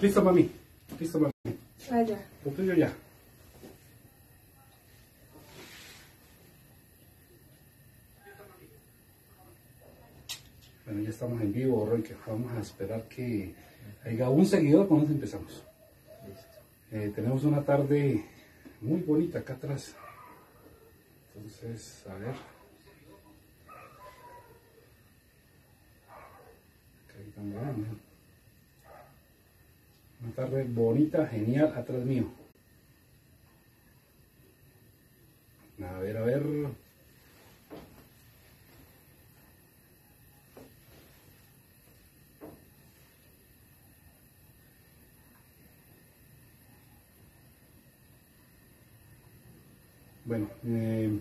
Listo, mami. Listo, mami. Allá. Lo tuyo ya. Bueno, ya estamos en vivo, Roy, que vamos a esperar que haya un seguidor cuando empezamos. Eh, tenemos una tarde muy bonita acá atrás. Entonces, a ver. Acá también, ¿no? Una tarde bonita, genial, atrás mío. A ver, a ver. Bueno, eh,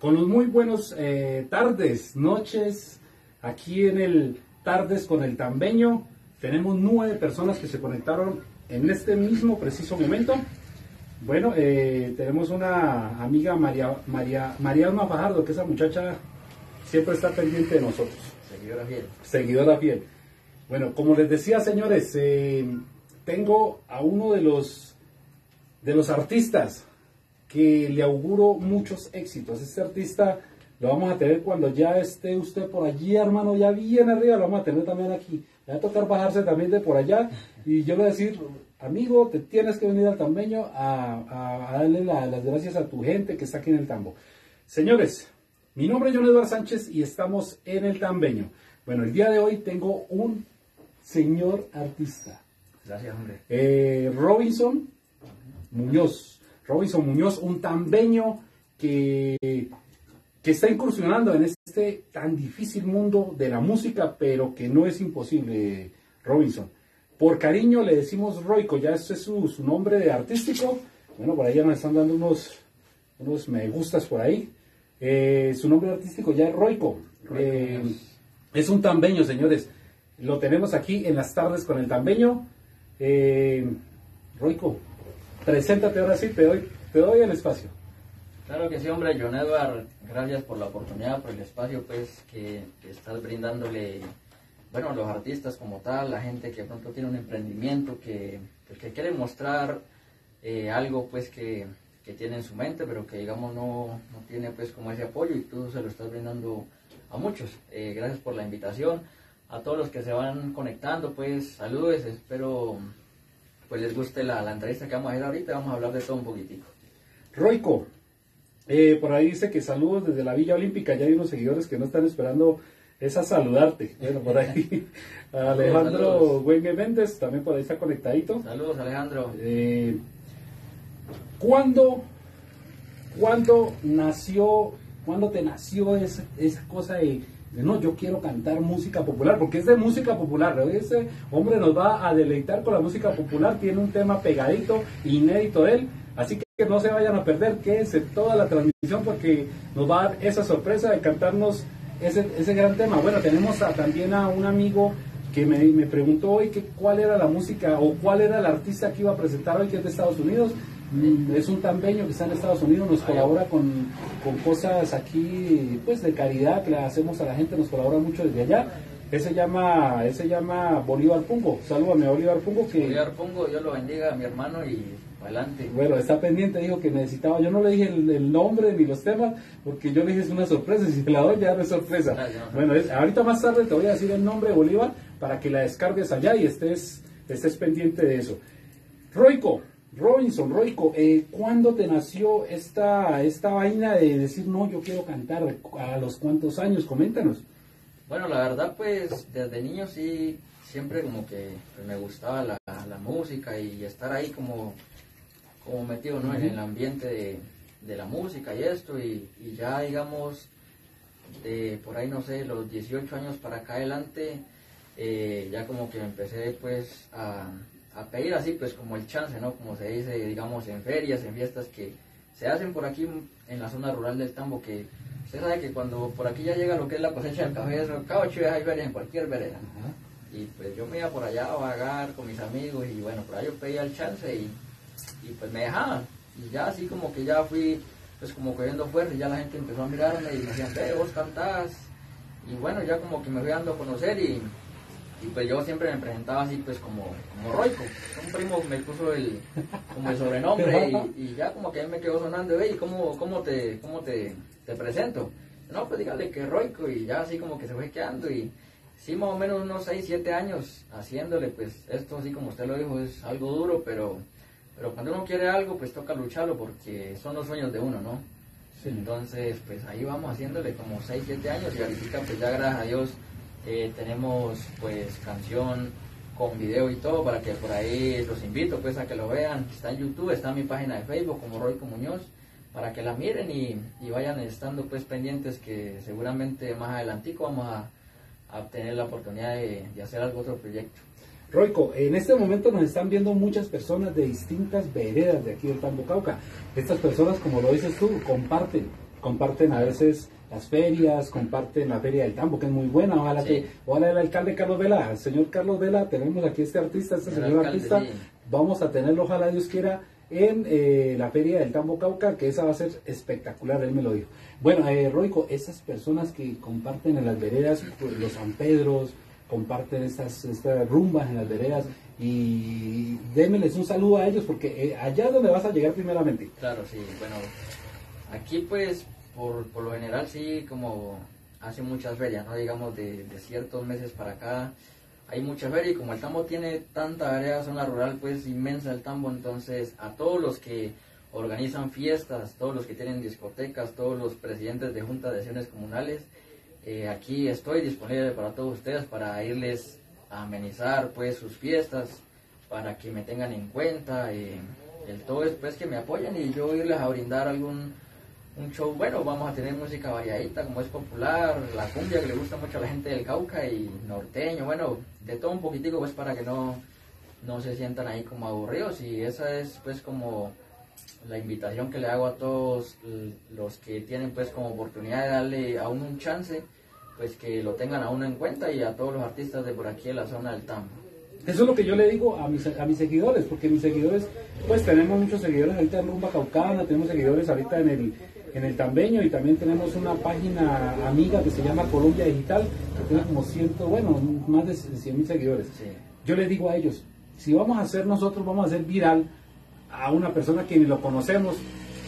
con los muy buenos eh, tardes, noches, aquí en el Tardes con el Tambeño. Tenemos nueve personas que se conectaron en este mismo preciso momento. Bueno, eh, tenemos una amiga María, María, María Alma Fajardo, que esa muchacha siempre está pendiente de nosotros. Seguidora fiel. Seguidora fiel. Bueno, como les decía, señores, eh, tengo a uno de los, de los artistas que le auguro muchos éxitos. Este artista lo vamos a tener cuando ya esté usted por allí, hermano, ya bien arriba, lo vamos a tener también aquí. Le va a tocar bajarse también de por allá y yo le voy a decir, amigo, te tienes que venir al tambeño a, a- darle la- las gracias a tu gente que está aquí en el tambo. Señores, mi nombre es John Eduardo Sánchez y estamos en el tambeño. Bueno, el día de hoy tengo un señor artista, Gracias, hombre. eh, Robinson Muñoz. Robinson Muñoz, un tambeño que, que está incursionando en este tan difícil mundo de la música, pero que no es imposible, Robinson. Por cariño le decimos Roico, ya ese es su, su nombre artístico. Bueno, por ahí ya nos están dando unos, unos me gustas por ahí. Eh, su nombre artístico ya es Roico. Eh, es un tambeño, señores. Lo tenemos aquí en las tardes con el tambeño. Eh, Roico, preséntate ahora sí, te doy, te doy el espacio. Claro que sí, hombre, John Edward, gracias por la oportunidad, por el espacio pues que, que estás brindándole, bueno, a los artistas como tal, la gente que pronto tiene un emprendimiento, que, pues, que quiere mostrar eh, algo pues que, que tiene en su mente, pero que digamos no, no tiene pues como ese apoyo y tú se lo estás brindando a muchos. Eh, gracias por la invitación, a todos los que se van conectando, pues saludos, espero pues les guste la, la entrevista que vamos a hacer ahorita, vamos a hablar de todo un poquitico. Roico, eh, por ahí dice que saludos desde la Villa Olímpica. Ya hay unos seguidores que no están esperando es a saludarte. Bueno, por ahí Alejandro. Güengue Méndez también por ahí está conectadito. Saludos Alejandro. Eh, ¿Cuándo, cuándo nació, cuándo te nació esa, esa cosa de, de, no, yo quiero cantar música popular? Porque es de música popular, ese hombre nos va a deleitar con la música popular, tiene un tema pegadito, inédito de él, así que no se vayan a perder, quédense toda la transmisión porque nos va a dar esa sorpresa de cantarnos ese, ese gran tema. Bueno, tenemos a- también a un amigo que me, me preguntó hoy que cuál era la música o cuál era el artista que iba a presentar hoy que es de Estados Unidos. Mm, Es un tambeño que está en Estados Unidos, nos colabora con, con cosas aquí pues de caridad que le hacemos a la gente, nos colabora mucho desde allá. Ese llama, ese llama Bolívar Pungo. Salúdame Bolívar Pungo que Bolívar Pongo, Dios lo bendiga a mi hermano y adelante. bueno, está pendiente, dijo que necesitaba, yo no le dije el, el nombre ni los temas, porque yo le dije es una sorpresa, y si te la doy ya no es sorpresa. Gracias. Bueno, es- ahorita más tarde te voy a decir el nombre de Bolívar para que la descargues allá y estés, estés pendiente de eso. Roico, Robinson, Roico, eh, ¿cuándo te nació esta, esta vaina de decir, no, yo quiero cantar? ¿A los cuántos años? Coméntanos. Bueno, la verdad pues desde niño sí, siempre como que pues, me gustaba la, la música y estar ahí como, como metido ¿no? en el ambiente de, de la música y esto y, y ya digamos de por ahí no sé, los 18 años para acá adelante eh, ya como que empecé pues a, a pedir así pues como el chance, ¿no? Como se dice digamos en ferias, en fiestas que se hacen por aquí en la zona rural del Tambo que usted sabe que cuando por aquí ya llega lo que es la cosecha del café, eso, días hay ferias en cualquier vereda. Y pues yo me iba por allá a vagar con mis amigos y bueno, por ahí yo pedía el chance y, y pues me dejaban. Y ya así como que ya fui pues como cogiendo fuerza y ya la gente empezó a mirarme y me decían, ve, vos cantás. Y bueno, ya como que me fui dando a conocer y, y pues yo siempre me presentaba así pues como, como Roico. Un primo me puso el, como el sobrenombre y, ya como que él me quedó sonando, ¿y cómo, cómo, te, cómo te, te presento? No, pues dígale que Roico y ya así como que se fue quedando y sí más o menos unos 6, 7 años haciéndole, pues esto así como usted lo dijo es algo duro, pero, pero cuando uno quiere algo pues toca lucharlo porque son los sueños de uno, ¿no? Entonces pues ahí vamos haciéndole como 6, 7 años y ahorita pues ya gracias a Dios eh, tenemos pues canción con video y todo para que por ahí los invito pues a que lo vean. Está en YouTube, está en mi página de Facebook como Roy Muñoz para que la miren y, vayan estando pues pendientes que seguramente más adelantico vamos a, obtener la oportunidad de, hacer algo otro proyecto. Roico, en este momento nos están viendo muchas personas de distintas veredas de aquí del Tambo Cauca. Estas personas, como lo dices tú, comparten, comparten a veces las ferias, comparten la feria del tambo, que es muy buena. Ojalá que, ojalá el alcalde Carlos Vela, el señor Carlos Vela, tenemos aquí este artista, este señor artista, vamos a tenerlo, ojalá Dios quiera, en eh, la feria del tambo Cauca, que esa va a ser espectacular, él me lo dijo. Bueno, eh, Roico, esas personas que comparten en las veredas, pues, los San Pedros, comparten estas, estas rumbas en las veredas y démeles un saludo a ellos porque eh, allá es donde vas a llegar primeramente. Claro, sí, bueno, aquí pues por, por lo general sí, como hace muchas ferias, ¿no? Digamos, de, ciertos meses para acá, hay mucha feria y como el tambo tiene tanta área, zona rural, pues inmensa el tambo, entonces a todos los que organizan fiestas, todos los que tienen discotecas, todos los presidentes de juntas de acciones comunales, eh, aquí estoy disponible para todos ustedes para irles a amenizar pues sus fiestas, para que me tengan en cuenta, eh, el todo es pues que me apoyen y yo irles a brindar algún un show bueno, vamos a tener música variadita, como es popular, la cumbia que le gusta mucho a la gente del Cauca y norteño, bueno, de todo un poquitico pues para que no, no se sientan ahí como aburridos. Y esa es pues como la invitación que le hago a todos los que tienen pues como oportunidad de darle a uno un chance, pues que lo tengan a uno en cuenta y a todos los artistas de por aquí en la zona del Tambo. Eso es lo que yo le digo a mis, a mis seguidores, porque mis seguidores, pues tenemos muchos seguidores ahorita en Rumba Caucana, tenemos seguidores ahorita en el, en el Tambeño y también tenemos una página amiga que se llama Colombia Digital, que tiene como ciento, bueno, más de 100 mil seguidores. Yo le digo a ellos, si vamos a hacer nosotros, vamos a hacer viral a una persona que ni lo conocemos,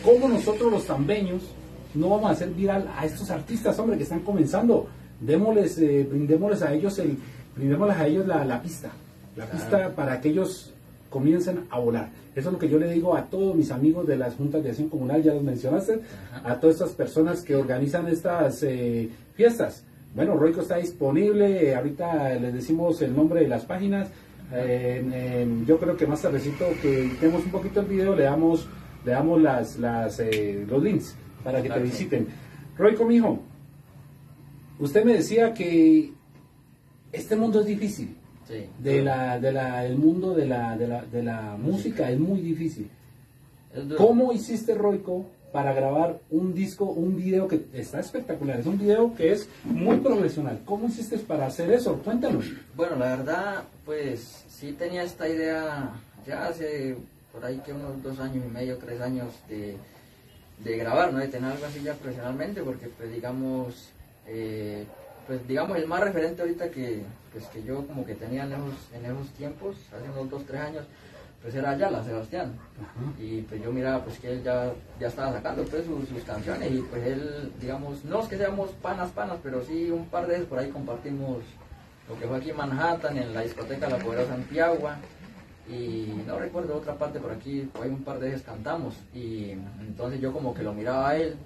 ¿cómo nosotros los tambeños no vamos a hacer viral a estos artistas, hombre, que están comenzando? Démosles, eh, brindémosles a ellos el, brindémosles a ellos la, pista, la pista para que ellos comiencen a volar. Eso es lo que yo le digo a todos mis amigos de las juntas de acción comunal, ya los mencionaste, a todas estas personas que organizan estas eh, fiestas. Bueno, Roico está disponible, ahorita les decimos el nombre de las páginas. Yo creo que más tardecito que tenemos un poquito el video, le damos, le damos las, las, eh, los links para que te visiten. Roico, mijo, usted me decía que este mundo es difícil de la, de la, el mundo de la, de la, de la música es muy difícil. ¿Cómo hiciste, Roico, para grabar un disco, un video que está espectacular? Es un video que es muy profesional. ¿Cómo hiciste para hacer eso? Cuéntanos. Bueno, la verdad, pues sí tenía esta idea ya hace por ahí que unos dos años y medio, tres años de, de grabar, ¿no? De tener algo así ya profesionalmente, porque pues digamos, eh, pues digamos el más referente ahorita que, pues, que yo como que tenía en esos, en esos tiempos, hace unos dos, tres años, pues era Ayala, Sebastián. Y pues yo miraba pues que él ya, ya estaba sacando pues sus, canciones y pues él, digamos, no es que seamos panas, panas, pero sí un par de veces por ahí compartimos lo que fue aquí en Manhattan, en la discoteca La Poderosa Santiago y no recuerdo otra parte por aquí, ahí un par de veces cantamos y entonces yo como que lo miraba a él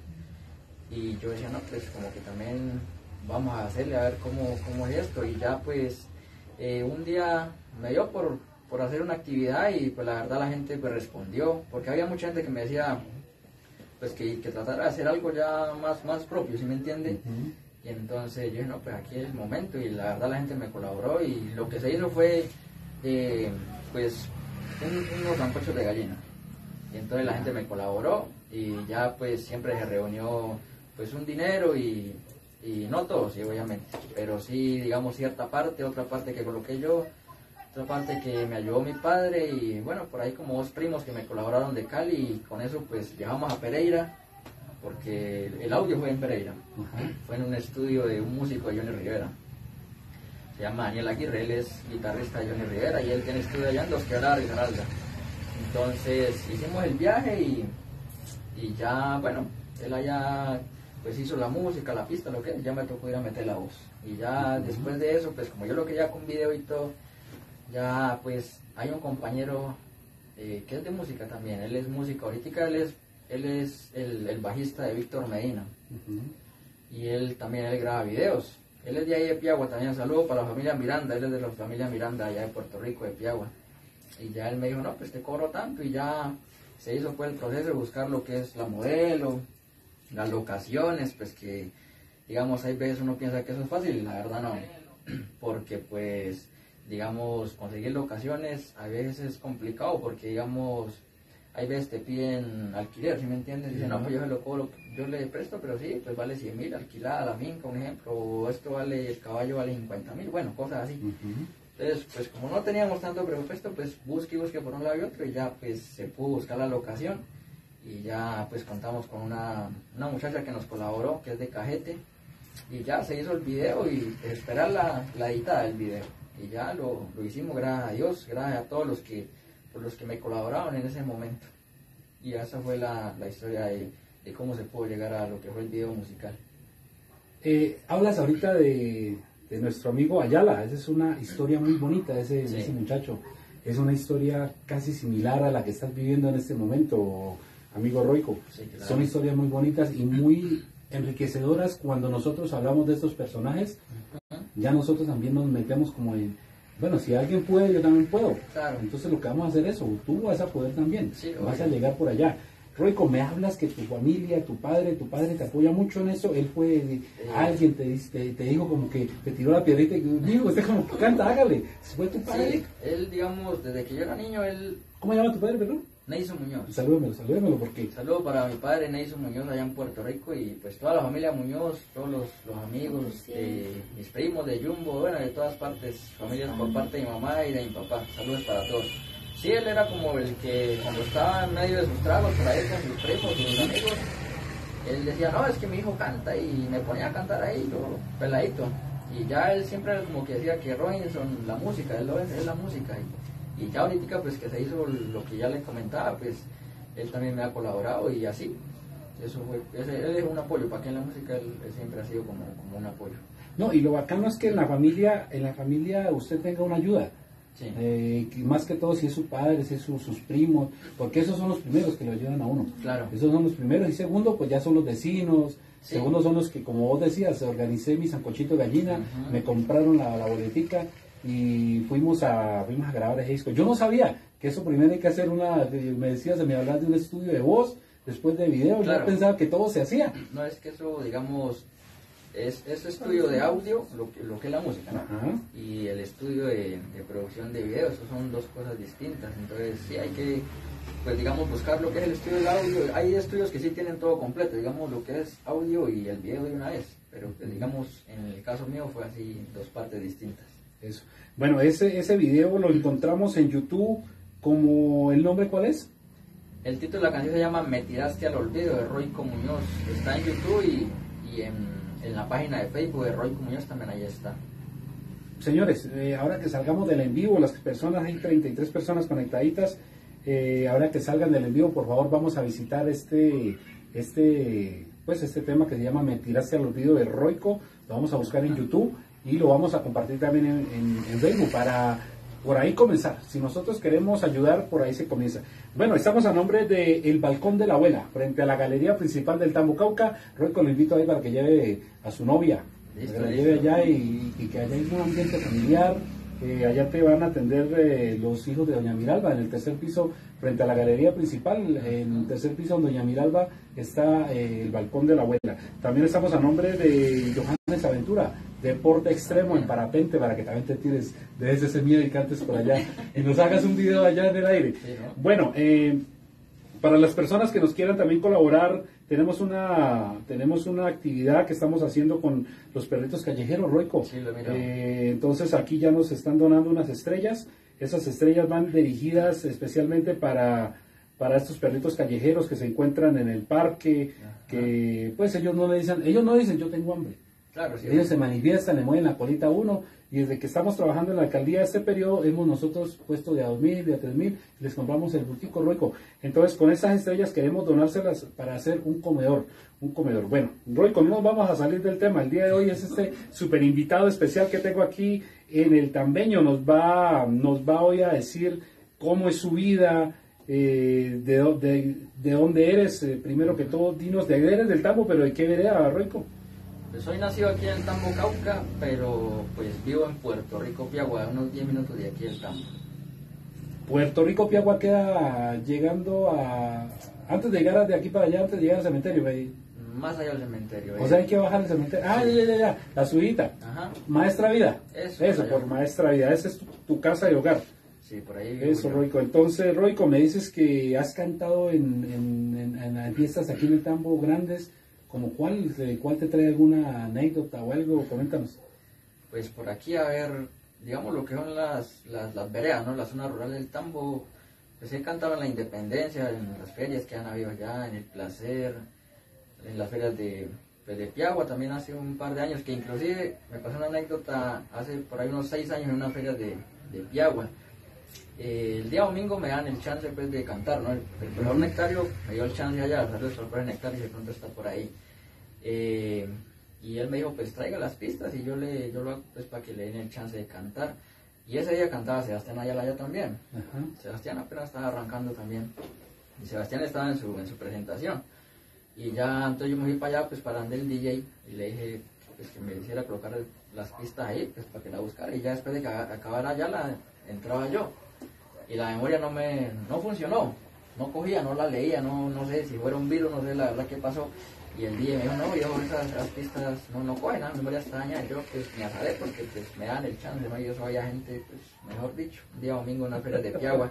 y yo decía, no, pues como que también vamos a hacerle a ver cómo, cómo es esto. Y ya pues eh, un día me dio por, por, hacer una actividad y pues la verdad la gente pues respondió, porque había mucha gente que me decía pues que, que tratara de hacer algo ya más, más propio, ¿sí me entiende? Y entonces yo dije, no, pues aquí es el momento y la verdad la gente me colaboró y lo que se hizo fue eh, pues unos zancochos de gallina. Y entonces la gente me colaboró y ya pues siempre se reunió pues un dinero y y no todos, sí, obviamente, pero sí, digamos, cierta parte, otra parte que coloqué yo, otra parte que me ayudó mi padre y bueno, por ahí como dos primos que me colaboraron de Cali y con eso pues viajamos a Pereira, porque el audio fue en Pereira, fue en un estudio de un músico de Johnny Rivera. se llama Daniel Aguirre, él es guitarrista de Johnny Rivera y él tiene estudio allá en Dos Quebradas y Zaralda. Entonces hicimos el viaje y, y ya, bueno, él allá pues hizo la música, la pista, lo que ya me tocó ir a meter la voz. Y ya después de eso, pues como yo lo quería con video y todo, ya pues hay un compañero eh, que es de música también, él es músico, ahorita él es, él es el, bajista de Víctor Medina. Y él también él graba videos. Él es de ahí de Piagua también, saludo para la familia Miranda, él es de la familia Miranda allá de Puerto Rico, de Piagua. Y ya él me dijo, no, pues te cobro tanto y ya se hizo pues el proceso de buscar lo que es la modelo, las locaciones, pues que, digamos, hay veces uno piensa que eso es fácil. La verdad no, porque pues, digamos, conseguir locaciones a veces es complicado porque, digamos, hay veces te piden alquiler, ¿sí me entiendes? Dicen, no, pues yo se lo cobro, yo le presto, pero sí, pues vale 100 mil alquilada la finca, un ejemplo, o esto vale, el caballo vale 50 mil, bueno, cosas así. Entonces, pues como no teníamos tanto presupuesto, pues busque y busque por un lado y otro y ya pues se pudo buscar la locación y ya pues contamos con una, una muchacha que nos colaboró, que es de Cajete, y ya se hizo el video y esperar la, la editada del video. Y ya lo, lo, hicimos, gracias a Dios, gracias a todos los que, por los que me colaboraron en ese momento. Y esa fue la, la historia de, de, cómo se pudo llegar a lo que fue el video musical. Eh, hablas ahorita de, de, nuestro amigo Ayala, esa es una historia muy bonita, ese, ese muchacho. Es una historia casi similar a la que estás viviendo en este momento amigo Roico. Son historias muy bonitas y muy enriquecedoras cuando nosotros hablamos de estos personajes. Ya nosotros también nos metemos como en, bueno, si alguien puede, yo también puedo. Entonces lo que vamos a hacer es eso, tú vas a poder también, vas a llegar por allá. Roico, me hablas que tu familia, tu padre, tu padre te apoya mucho en eso. Él fue, alguien te, te, te, dijo como que te tiró la piedrita y dijo, usted como canta, hágale. ¿Fue tu padre? él, digamos, desde que yo era niño, él... ¿Cómo llama tu padre, perdón? Neison Muñoz. Salúdemelo, salúdemelo porque. Saludo para mi padre Neison Muñoz allá en Puerto Rico y pues toda la familia Muñoz, todos los, amigos, eh, mis primos de Jumbo, bueno, de todas partes, familias por parte de mi mamá y de mi papá. Saludos para todos. Sí, él era como el que cuando estaba en medio de sus tragos por ahí con sus primos, sus amigos, él decía, no, es que mi hijo canta y me ponía a cantar ahí, yo, peladito. Y ya él siempre como que decía que Robinson, la música, él lo es, es la música. Y, y ya ahorita pues que se hizo lo que ya le comentaba, pues él también me ha colaborado y así. Eso fue, él es un apoyo, para que en la música él, siempre ha sido como, como, un apoyo. No, y lo bacano es que en la familia, en la familia usted tenga una ayuda. Eh, más que todo si es su padre, si es sus primos, porque esos son los primeros que le ayudan a uno. Claro. Esos son los primeros. Y segundo, pues ya son los vecinos. Segundo son los que, como vos decías, organicé mi sancochito de gallina, me compraron la, la boletica y fuimos a, fuimos a grabar ese disco. Yo no sabía que eso primero hay que hacer una, me decías, me hablar de un estudio de voz, después de video, yo pensaba que todo se hacía. No, es que eso, digamos, es, es estudio de audio, lo que, lo que es la música, Y el estudio de, producción de video, eso son dos cosas distintas. Entonces, sí, hay que, pues digamos, buscar lo que es el estudio del audio. Hay estudios que sí tienen todo completo, digamos, lo que es audio y el video de una vez. Pero, pues, digamos, en el caso mío fue así, dos partes distintas. Eso. Bueno, ese, ese video lo encontramos en YouTube como el nombre cuál es? El título de la canción se llama Me tiraste al olvido de Roy Muñoz. Está en YouTube y, en, la página de Facebook de Roy Muñoz también ahí está. Señores, eh, ahora que salgamos del en vivo, las personas, hay 33 personas conectaditas, eh, ahora que salgan del en vivo, por favor vamos a visitar este, este, pues este tema que se llama Me tiraste al olvido de Roico, lo vamos a buscar en YouTube y lo vamos a compartir también en, en, Facebook para por ahí comenzar. Si nosotros queremos ayudar, por ahí se comienza. Bueno, estamos a nombre de El Balcón de la Abuela, frente a la galería principal del Tambo Cauca. Rueco, lo invito ahí para que lleve a su novia, que la lleve allá y, que haya un ambiente familiar. allá te van a atender eh, los hijos de Doña Miralba en el tercer piso frente a la galería principal, en el tercer piso donde Doña Miralba está eh, el balcón de la abuela. También estamos a nombre de Johannes Aventura, deporte extremo en parapente para que también te tires de ese miedo y cantes por allá y nos hagas un video allá en el aire. Bueno, eh, para las personas que nos quieran también colaborar, tenemos una tenemos una actividad que estamos haciendo con los perritos callejeros, Roico. Eh, entonces aquí ya nos están donando unas estrellas. Esas estrellas van dirigidas especialmente para para estos perritos callejeros que se encuentran en el parque, que pues ellos no le dicen, ellos no dicen yo tengo hambre, Claro, sí. Ellos se manifiestan, le mueven la colita a uno. Y desde que estamos trabajando en la alcaldía de este periodo, hemos nosotros puesto de a 2.000, de a 3.000, les compramos el bultico roico. Entonces, con esas estrellas queremos donárselas para hacer un comedor. Un comedor. Bueno, Roico, no nos vamos a salir del tema. El día de hoy es este super invitado especial que tengo aquí en el Tambeño. Nos va, nos va hoy a decir cómo es su vida, eh, de, de, de, dónde eres. Eh, primero que todo, dinos de eres del Tambo, pero de qué vereda, Roico. Pues soy nacido aquí en Tambo, Cauca, pero pues vivo en Puerto Rico, Piagua, unos 10 minutos de aquí del Tambo. Puerto Rico, Piagua queda llegando a... Antes de llegar de aquí para allá, antes de llegar al cementerio, ahí. Más allá del cementerio. O sea, hay que bajar al cementerio. Ah, ya, ya, ya, la subida. Ajá. Maestra Vida. Eso, Eso, allá. por Maestra Vida. Esa es tu, tu casa de hogar. Sí, por ahí. Eso. Roico. Entonces, Roico, me dices que has cantado en, en, en- en fiestas aquí en el Tambo grandes. ¿Como cuál? ¿De ¿Cuál te trae alguna anécdota o algo? Coméntanos. Pues por aquí, a ver, digamos lo que son las, las, las veredas, ¿no? La zona rural del Tambo. Pues he cantado en la Independencia, en las ferias que han habido allá, en el Placer, en las ferias de, pues, de Piagua también hace un par de años, que inclusive me pasó una anécdota hace por ahí unos seis años en una feria de, de Piagua. Eh, el día domingo me dan el chance pues, de cantar, ¿no? El, el profesor Nectario me dio el chance allá, saludos al profesor Nectario, de pronto está por ahí. Eh, y él me dijo, pues traiga las pistas y yo le yo lo hago pues para que le den el chance de cantar. Y ese día cantaba Sebastián Ayala allá también. Ajá. Sebastián apenas estaba arrancando también. Y Sebastián estaba en su, en su presentación. Y ya entonces yo me fui para allá pues para andar el DJ y le dije pues, que me hiciera colocar las pistas ahí pues para que la buscara. Y ya después de que acabara ya la entraba yo. Y la memoria no me no funcionó. No cogía, no la leía, no, no sé si fuera un virus, no sé la verdad qué pasó. Y el DJ me dijo, no, yo esas, esas pistas no, no cogen, la memoria está dañada. Yo pues me azaré porque pues me dan el chance, ¿no? Yo soy gente, pues mejor dicho, un día domingo en una feria de Piagua.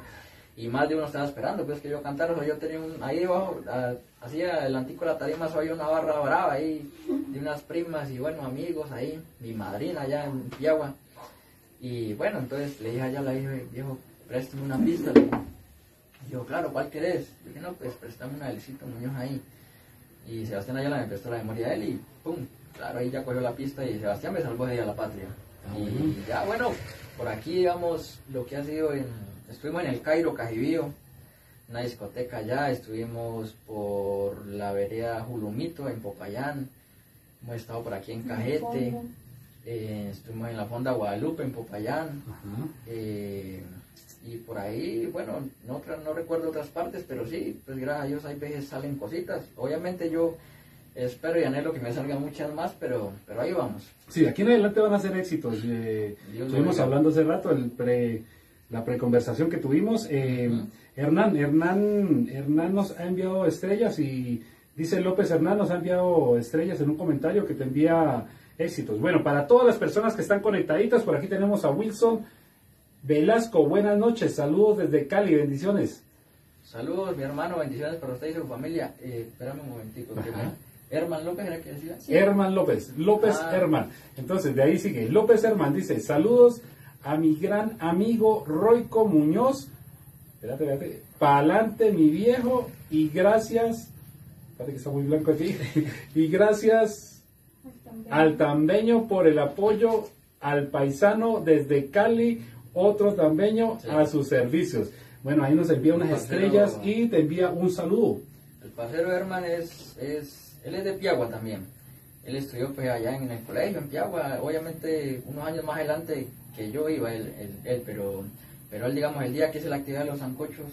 Y más de uno estaba esperando, pues que yo cantara, o yo tenía un, ahí debajo, a- así adelantico de la tarima, soy una barra brava ahí, de unas primas y bueno, amigos ahí, mi madrina allá en Piagua. Y bueno, entonces le dije allá, le dije, viejo, préstame una pista. Le dije. Y yo, claro, ¿cuál querés? Le dije, no, pues préstame una Elisito Muñoz ahí. Y Sebastián Ayala me prestó la memoria de él y pum, claro, ahí ya cogió la pista y Sebastián me salvó de ahí a la patria. Ah, y bueno. ya, bueno, por aquí, digamos, lo que ha sido en... Estuvimos en el Cairo, Cajibío, una discoteca allá, estuvimos por la vereda Julumito, en Popayán, hemos estado por aquí en Cajete, eh, estuvimos en la Fonda Guadalupe, en Popayán, eh, y por ahí, bueno, no, no recuerdo otras partes, pero sí, pues gracias a Dios hay veces salen cositas. Obviamente yo espero y anhelo que me salgan muchas más, pero, pero ahí vamos. Sí, aquí en adelante van a ser éxitos. Eh, estuvimos hablando hace rato, el pre, la preconversación que tuvimos. Eh. Hernán, Hernán, Hernán nos ha enviado estrellas y dice López Hernán nos ha enviado estrellas en un comentario que te envía éxitos. Bueno, para todas las personas que están conectaditas, por aquí tenemos a Wilson Velasco. Buenas noches, saludos desde Cali, bendiciones. Saludos, mi hermano, bendiciones para usted y su familia. Eh, espérame un momentico. Herman López era que decía. Herman López, López Ah. Herman. Entonces, de ahí sigue. López Herman dice, saludos a mi gran amigo Roico Muñoz. Espérate, espérate. Pa'lante, mi viejo. Y gracias. Espérate que está muy blanco aquí. y gracias al tambeño por el apoyo al paisano desde Cali. Otro tambeño Sí. a sus servicios. Bueno, ahí nos envía unas estrellas y te envía un saludo. El parcero Herman es, es, él es de Piagua también. Él estudió pues allá en el colegio, en Piagua, obviamente unos años más adelante que yo iba, él, él- él, pero, pero él, digamos, el día que hice la actividad de los sancochos,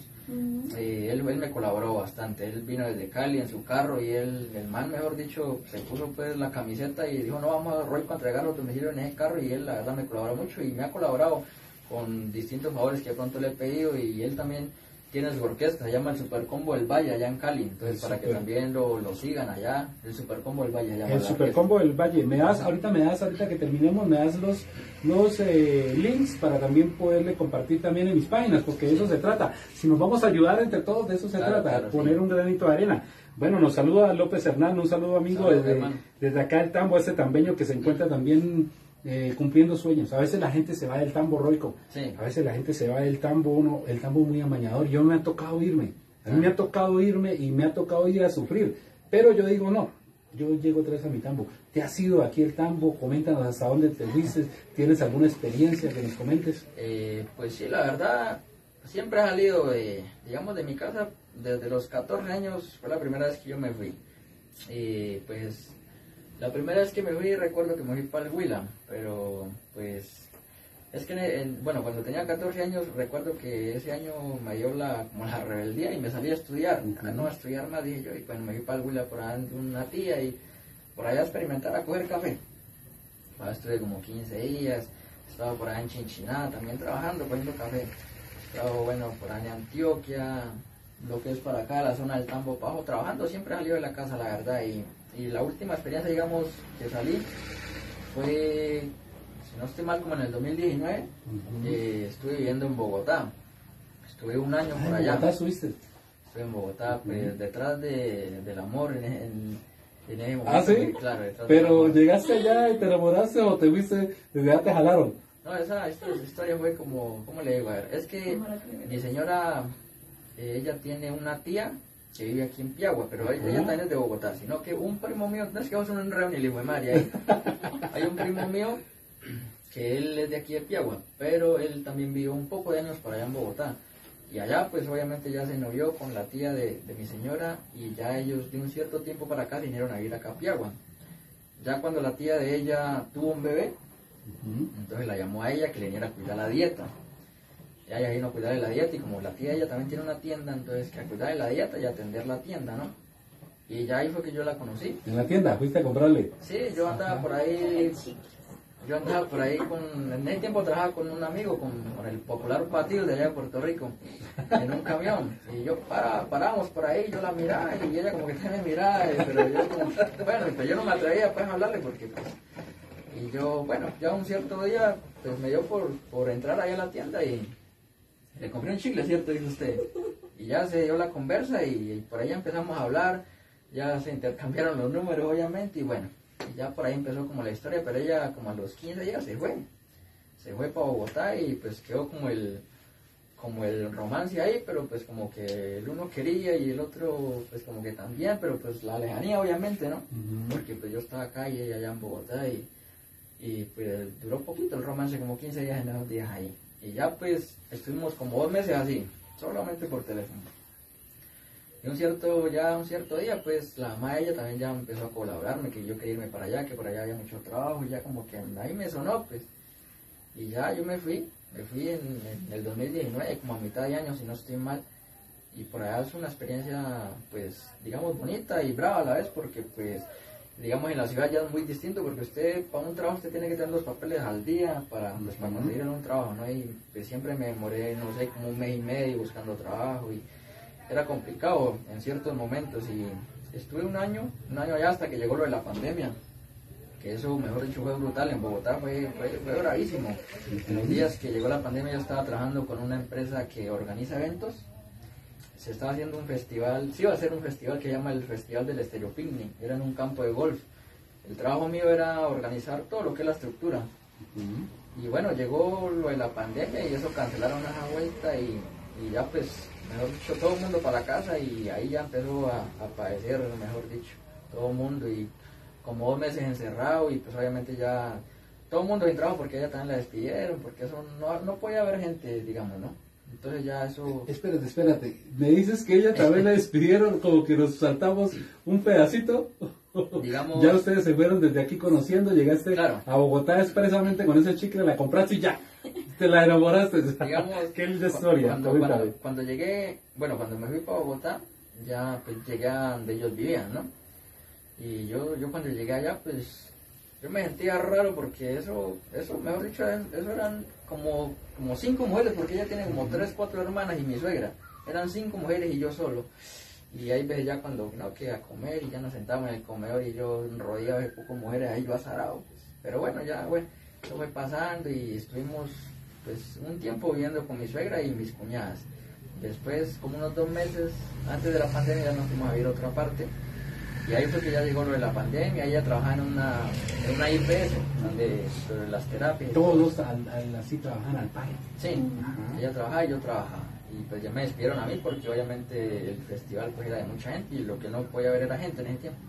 eh, él, él me colaboró bastante. Él vino desde Cali en su carro y él, el man, mejor dicho, se puso pues la camiseta y dijo, no, vamos a Roy a entregar los domicilios en ese carro y él, la verdad, me colaboró mucho y me ha colaborado con distintos favores que pronto le he pedido y él también tiene su orquesta, se llama el Super Combo del Valle allá en Cali, entonces El para que también lo, lo sigan allá, el Super Combo del Valle llama El la Super orquesta. Combo del Valle. Me das, ahorita me das, ahorita que terminemos, me das los, los eh, links para también poderle compartir también en mis páginas, porque de eso se trata. Si nos vamos a ayudar entre todos, de eso se Claro, trata, claro, poner sí. un granito de arena. Bueno, nos saluda López Hernán, un saludo amigo desde, hermano. desde acá el tambo, este tambeño que se encuentra también eh, cumpliendo sueños. A veces la gente se va del tambo roico, Sí. a veces la gente se va del tambo, uno, el tambo muy amañador. Yo me ha tocado irme, a mí me ha tocado irme y me ha tocado ir a sufrir, pero yo digo no, yo llego otra vez a mi tambo. ¿Te has ido aquí el tambo? Coméntanos hasta dónde te dices. ¿Tienes alguna experiencia que nos comentes? Eh, pues sí, la verdad, siempre he salido de, digamos, de mi casa desde los 14 años, fue la primera vez que yo me fui. Y pues, la primera vez que me fui, recuerdo que me fui para el Huila, pero pues, es que, bueno, cuando tenía 14 años, recuerdo que ese año me dio la, como la rebeldía y me salí a estudiar, no a estudiar más, dije yo, y bueno, me fui para el Huila por ahí una tía y por allá a experimentar a coger café. estuve como 15 días, estaba por allá en Chinchiná también trabajando, cogiendo café. Estaba, bueno, por allá en Antioquia, lo que es para acá, la zona del Tambo Bajo, trabajando, siempre salió de la casa, la verdad. Y, y la última experiencia, digamos, que salí fue, si no estoy mal, como en el 2019, eh, estuve viviendo en Bogotá. Estuve un año por ah, allá. ¿En Bogotá estuviste? Estuve en Bogotá, pues, detrás de, del amor, en, en, en Ah, sí. Claro, Pero llegaste allá y te enamoraste o te viste, desde allá te jalaron. No, esa, esta historia fue como, ¿cómo le digo? A ver, es que mi señora eh, ella tiene una tía que vive aquí en Piagua, pero ella, también es de Bogotá, sino que un primo mío, no es que vamos a un reunión y le de María, hay un primo mío que él es de aquí de Piagua, pero él también vivió un poco de años por allá en Bogotá. Y allá pues obviamente ya se novió con la tía de, mi señora y ya ellos de un cierto tiempo para acá vinieron a vivir acá a Piagua. Ya cuando la tía de ella tuvo un bebé, entonces la llamó a ella que le viniera a cuidar la dieta ya ella vino a cuidar de la dieta y como la tía ella también tiene una tienda, entonces que a cuidar de la dieta y atender la tienda, ¿no? Y ya ahí fue que yo la conocí. ¿En la tienda? ¿Fuiste a comprarle? Sí, yo andaba por ahí, yo andaba por ahí con, en ese tiempo trabajaba con un amigo, con, el popular patio de allá de Puerto Rico, en un camión. Y yo para, paramos por ahí, yo la miraba y ella como que me miraba, pero yo como, bueno, pues yo no me atrevía pues a hablarle porque pues, y yo, bueno, ya un cierto día pues me dio por, por entrar ahí a la tienda y le compré un chicle, ¿cierto? Dice usted. Y ya se dio la conversa y, por ahí empezamos a hablar, ya se intercambiaron los números, obviamente, y bueno, y ya por ahí empezó como la historia, pero ella como a los 15 días se fue. Se fue para Bogotá y pues quedó como el como el romance ahí, pero pues como que el uno quería y el otro pues como que también, pero pues la lejanía obviamente, ¿no? Porque pues yo estaba acá y ella allá en Bogotá y, y pues duró poquito el romance, como 15 días en esos días ahí. Y ya pues estuvimos como dos meses así, solamente por teléfono. Y un cierto, ya un cierto día, pues la mamá ella también ya empezó a colaborarme, que yo quería irme para allá, que por allá había mucho trabajo, y ya como que ahí me sonó, pues. Y ya yo me fui, me fui en, en el 2019, como a mitad de año, si no estoy mal. Y por allá es una experiencia, pues, digamos, bonita y brava a la vez, porque pues digamos en la ciudad ya es muy distinto porque usted para un trabajo usted tiene que tener los papeles al día para, pues, para conseguir un trabajo, ¿no? Y pues, siempre me demoré, no sé, como un mes y medio buscando trabajo y era complicado en ciertos momentos y estuve un año, un año allá hasta que llegó lo de la pandemia, que eso, mejor dicho, fue brutal en Bogotá, fue, fue, fue bravísimo. En los días que llegó la pandemia yo estaba trabajando con una empresa que organiza eventos se estaba haciendo un festival, sí iba a ser un festival que llama el Festival del Estéreo Picnic, era en un campo de golf. El trabajo mío era organizar todo lo que es la estructura. Y bueno, llegó lo de la pandemia y eso cancelaron esa vuelta y, ya pues, mejor dicho, todo el mundo para la casa y ahí ya empezó a, a padecer, mejor dicho, todo el mundo y como dos meses encerrado y pues obviamente ya todo el mundo sin trabajo porque ella también la despidieron, porque eso no, no podía haber gente, digamos, ¿no? Entonces ya eso... Espérate, espérate. ¿Me dices que ella también la despidieron como que nos saltamos un pedacito? Digamos... ya ustedes se fueron desde aquí conociendo, llegaste a Bogotá expresamente con ese chicle, la compraste y ya. Te la enamoraste. Digamos... Qué linda historia. Cuando, llegué, bueno, cuando me fui para Bogotá, ya pues llegué a donde ellos vivían, ¿no? Y yo, yo cuando llegué allá, pues yo me sentía raro porque eso, eso, mejor dicho, eso eran como, como cinco mujeres, porque ella tiene como tres, cuatro hermanas y mi suegra. Eran cinco mujeres y yo solo. Y ahí ves ya cuando no que a comer y ya nos sentábamos en el comedor y yo rodeado de pocas mujeres ahí yo azarado. Pues. Pero bueno, ya bueno, fue pasando y estuvimos pues un tiempo viviendo con mi suegra y mis cuñadas. Después, como unos dos meses antes de la pandemia, ya nos fuimos a vivir a otra parte y ahí fue que ya llegó lo de la pandemia, ella trabajaba en una, en una IPS, donde, las terapias. Todos así trabajan al par. Sí, ella trabajaba y yo trabajaba. Y pues ya me despidieron a mí porque obviamente el festival pues era de mucha gente y lo que no podía ver era gente en ese tiempo.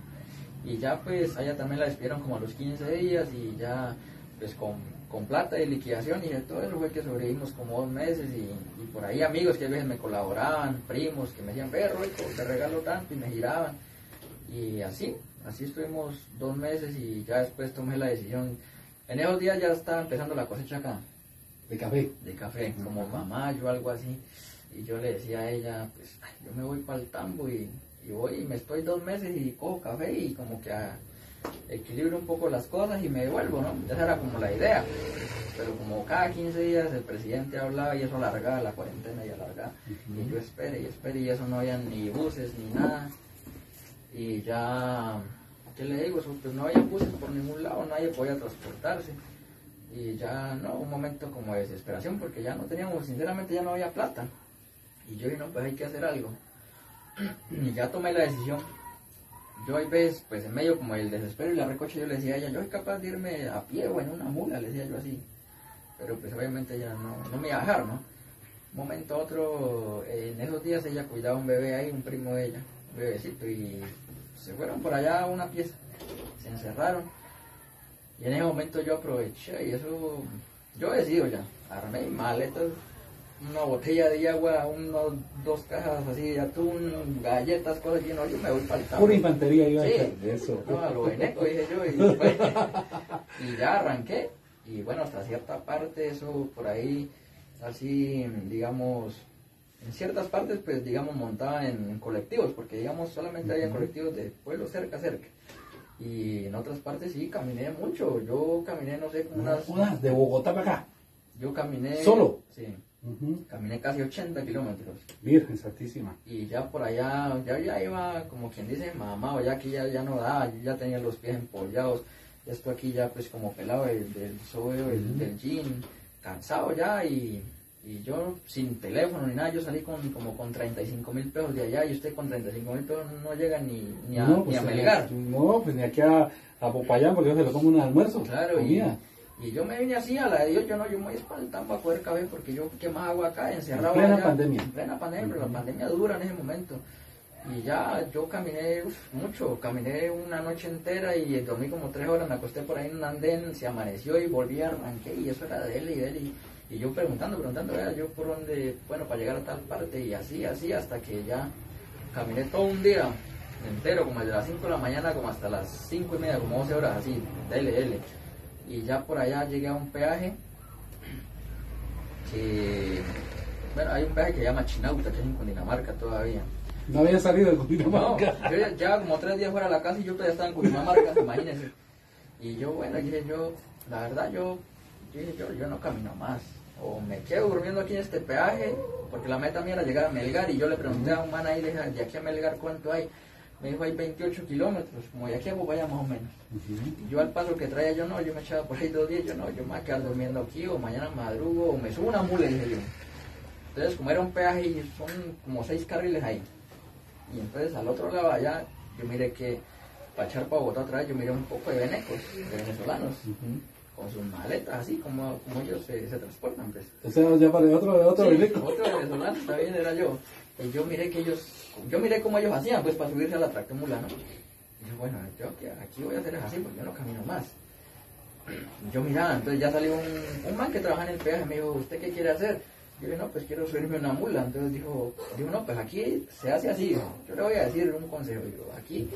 Y ya pues allá también la despidieron como a los 15 días y ya pues con, con plata y liquidación y de todo eso fue que sobrevivimos como dos meses y, y por ahí amigos que a veces me colaboraban, primos que me decían, ve Roico, te regalo tanto y me giraban. Y así, así estuvimos dos meses y ya después tomé la decisión. En esos días ya estaba empezando la cosecha acá De café. de café, como Ajá. mamá, yo algo así. Y yo le decía a ella, pues ay, yo me voy para el tambo y, y voy y me estoy dos meses y cojo café y como que a, equilibro un poco las cosas y me devuelvo, ¿no? Esa era como la idea. Pero como cada 15 días el presidente hablaba y eso alargaba la cuarentena y alargaba. Y yo espere y espere y eso no había ni buses ni nada. Y ya, ¿qué le digo? Pues no había buses por ningún lado, nadie podía transportarse. Y ya, no, un momento como de desesperación porque ya no teníamos, sinceramente ya no había plata. Y yo dije, no, pues hay que hacer algo. Y ya tomé la decisión. Yo hay veces, pues en medio como el desespero y la recocha, yo le decía a ella, yo soy capaz de irme a pie o en una mula, le decía yo así. Pero pues obviamente ella no, no me iba a dejar, ¿no? Un momento a otro, en esos días ella cuidaba un bebé ahí, un primo de ella, un bebecito, y se fueron por allá a una pieza, se encerraron. Y en ese momento yo aproveché y eso, yo decido ya, armé maletas, una botella de agua, unos, dos cajas así de atún, galletas, cosas y no, yo me voy para el. Pura infantería iba a Sí. Eso. No, a lo veneco, dije yo, y, fue- y ya arranqué. Y bueno, hasta cierta parte, eso por ahí, así, digamos, en ciertas partes, pues, digamos, montaba en, en colectivos, porque, digamos, solamente había colectivos de pueblos cerca, cerca. Y en otras partes sí, caminé mucho. Yo caminé, no sé, como unas... jodas, de Bogotá para acá. Yo caminé... ¿Solo? Sí, caminé casi 80 kilómetros. Virgen Santísima. Y ya por allá, ya, ya iba, como quien dice, mamá, ya que ya, ya no da, ya tenía los pies empollados, ya estoy aquí ya pues como pelado del, del Ujú. del jean, cansado ya y, y yo sin teléfono ni nada, yo salí con como con 35 mil pesos de allá y usted con 35 mil pesos no llega ni, ni a, no, ni pues, a Melgar. No, pues ni aquí a, a Popayán, porque yo se lo como un almuerzo. Claro, y, comida. y yo me vine así a la de Dios, yo no, yo me voy espantando a coger café porque yo qué más hago acá, encerrado. En plena allá, pandemia. En plena pandemia, pero la pandemia dura en ese momento. Y ya yo caminé uf, mucho, caminé una noche entera y dormí como tres horas, me acosté por ahí en un andén, se amaneció y volví a arranqué y eso era de él y de él. Y, y yo preguntando, preguntando, vea, yo por dónde, bueno, para llegar a tal parte y así, así, hasta que ya caminé todo un día entero, como desde las 5 de la mañana como hasta las 5 y media, como 12 horas, así, dele. Y ya por allá llegué a un peaje que, bueno, hay un peaje que se llama Chinauta, que es en Cundinamarca todavía. No había salido de No, Cundinamarca. yo ya, ya como tres días fuera de la casa y yo todavía estaba en Cundinamarca, imagínense. Y yo, bueno, dije yo, la verdad yo, yo yo, yo no camino más. O me quedo durmiendo aquí en este peaje, porque la meta mía era llegar a Melgar y yo le pregunté a un man ahí, le dije, de aquí a Melgar cuánto hay. Me dijo, hay 28 kilómetros, como de aquí a Bogotá más o menos. Y yo al paso que traía, yo no, yo me echaba por ahí dos días, yo no, yo me voy a quedar durmiendo aquí, o mañana madrugo, o me subo una mula, dije yo. Entonces, como era un peaje y son como seis carriles ahí. Y entonces al otro lado allá, yo miré que para echar para Bogotá vez, yo miré un poco de venecos, de venezolanos. Con sus maletas, así como, como ellos se, se transportan, pues. O sea, ya para otro, otro Sí, otro venezolano también era yo. Y yo miré que ellos, yo miré cómo ellos hacían, pues, para subirse a la tractomula, ¿no? Y yo, bueno, yo que aquí voy a hacer es así, porque yo no camino más. Yo miraba, entonces ya salió un, un man que trabaja en el peaje, me dijo, ¿usted qué quiere hacer? Yo dije, no, pues quiero subirme una mula. Entonces dijo, dijo, no, pues aquí se hace así. Yo le voy a decir un consejo. Digo, aquí,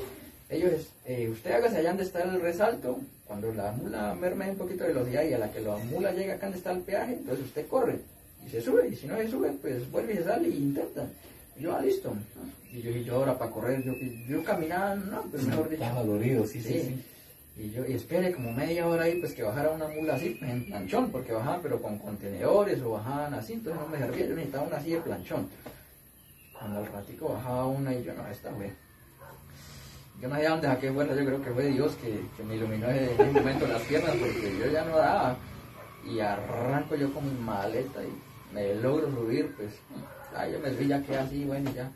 ellos, eh, usted hágase allá donde está el resalto, cuando la mula merme un poquito de velocidad y a la que la mula llega acá donde está el peaje, entonces usted corre y se sube. Y si no se sube, pues vuelve y se sale y intenta. Y yo, ah, listo. Y yo, y yo ahora para correr, yo, yo caminaba, no, pues mejor dicho. Estaba dolorido, sí, sí, sí. Y yo, y espere como media hora ahí, pues que bajara una mula así, en planchón, porque bajaban pero con contenedores o bajaban así, entonces no me servía, yo necesitaba una así de planchón. Cuando al ratico bajaba una y yo, no, esta fue. Yo no sé a dónde saqué fuerza, yo creo que fue Dios que, que me iluminó en ese momento las piernas, porque yo ya no daba. Y arranco yo con mi maleta y me logro subir, pues, ahí yo me subí, ya quedé así, bueno, ya.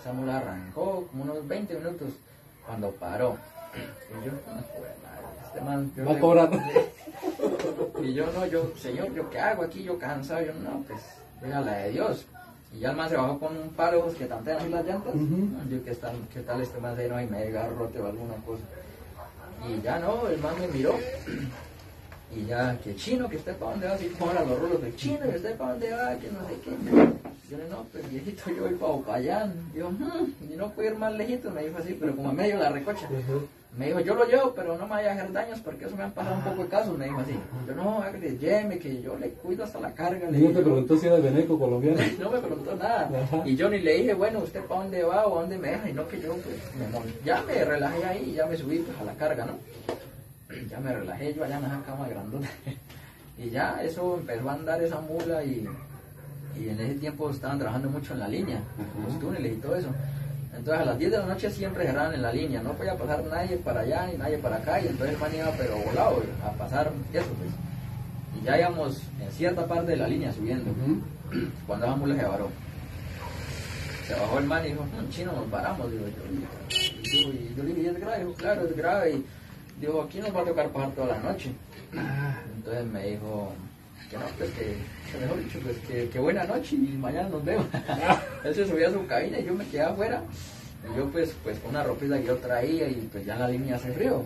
Esa mula arrancó como unos 20 minutos cuando paró. Y yo, "Ah, jue madre, este man, yo Va cobrar. y yo no, yo, señor, ¿yo qué hago aquí? Yo cansado, yo no, pues, voy a la de Dios. Y ya el man se bajó con un palo que tantean así las llantas. Yo, ¿qué tal, qué tal este man se no y me garrote o alguna cosa? Y ya no, el man me miró. Y ya, que chino, que usted para dónde va, así ahora los rolos de chino, que usted para dónde va, que no sé qué. Yo le no, pues viejito, yo voy para Opayán. Yo, mmm, y no puedo ir más lejito, me dijo así, pero como en medio de la recocha. Me dijo, yo lo llevo, pero no me vaya a hacer daños porque eso me han pasado un poco de casos, me dijo así. Yo no, lléveme, que yo le cuido hasta la carga. Le ¿Y no te preguntó si era de Beneco colombiano? no me preguntó nada. Ajá. Y yo ni le dije, bueno, ¿usted para dónde va o dónde me deja? Y no que yo, pues, me ya me relajé ahí y ya me subí pues, a la carga, ¿no? Ya me relajé yo allá en esa cama grandota. Y ya eso empezó a andar esa mula y, y en ese tiempo estaban trabajando mucho en la línea, los túneles y todo eso. Entonces a las 10 de la noche siempre cerraban en la línea, no podía pasar nadie para allá ni nadie para acá y entonces el man iba pero volado a pasar eso pues. Y ya íbamos en cierta parte de la línea subiendo Ujú. cuando esa mula se varó. Se bajó el man y dijo, "Mm, chino, nos varamos, digo yo. Y, yo le dije, ¿y es grave? Dijo, claro, es grave. Y dijo, aquí nos va a tocar pasar toda la noche. Entonces me dijo, que no, pues que, mejor dicho, pues que, que buena noche y mañana nos vemos. Él se subía a su cabina y yo me quedé afuera. Y yo pues, pues con una ropita que yo traía y pues ya en la línea hace frío.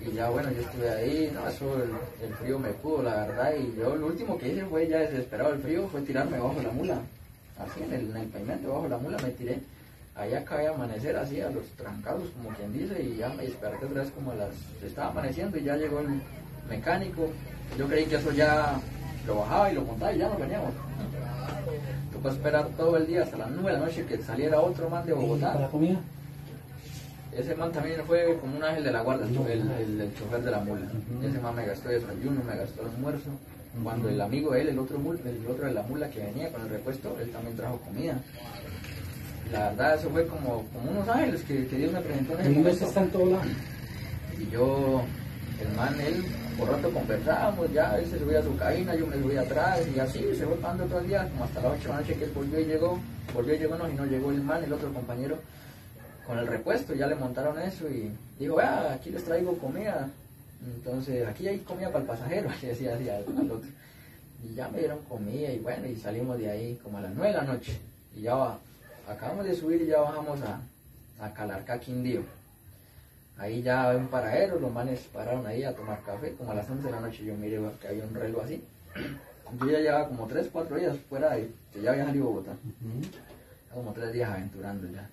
Y ya bueno, yo estuve ahí, no, eso el, el frío me pudo, la verdad, y yo lo último que hice fue ya desesperado el frío, fue tirarme bajo la mula, así en el, en el pavimento, bajo la mula me tiré, allá acabé de amanecer así a los trancados, como quien dice, y ya me desperté otra vez como a las, estaba amaneciendo y ya llegó el mecánico, yo creí que eso ya lo bajaba y lo montaba y ya nos veníamos. Tocó esperar todo el día hasta las 9 de la noche que saliera otro man de ¿Y para Bogotá. la comida? Ese man también fue como un ángel de la guardia, el, el, el- el chofer de la mula. Ese man me gastó desayuno, me gastó almuerzo. Cuando el amigo de él, el otro, mul- el otro de la mula que venía con el repuesto, él también trajo comida. La verdad, eso fue como, como unos ángeles que, que Dios me presentó en ese El momento. está en todo lado. Y yo, el man, él, por rato conversábamos, ya él se subía a su cabina, yo me subía atrás, y así se fue pasando todo el día, como hasta las 8 de la noche que volvió y llegó, volvió y llegó, no, y no llegó el man, el otro compañero, con el repuesto, ya le montaron eso y dijo, vea, aquí les traigo comida. Entonces, aquí hay comida para el pasajero, así decía así al, otro. Y ya me dieron comida y bueno, y salimos de ahí como a las 9 de la noche. Y ya va- acabamos de subir y ya bajamos a, a Calarcá, Quindío. Ahí ya un paradero, los manes pararon ahí a tomar café, como a las 11 de la noche yo miré que había un reloj así. Yo ya llevaba como 3, 4 días fuera de, que ya había salido a Bogotá como tres días aventurando ya.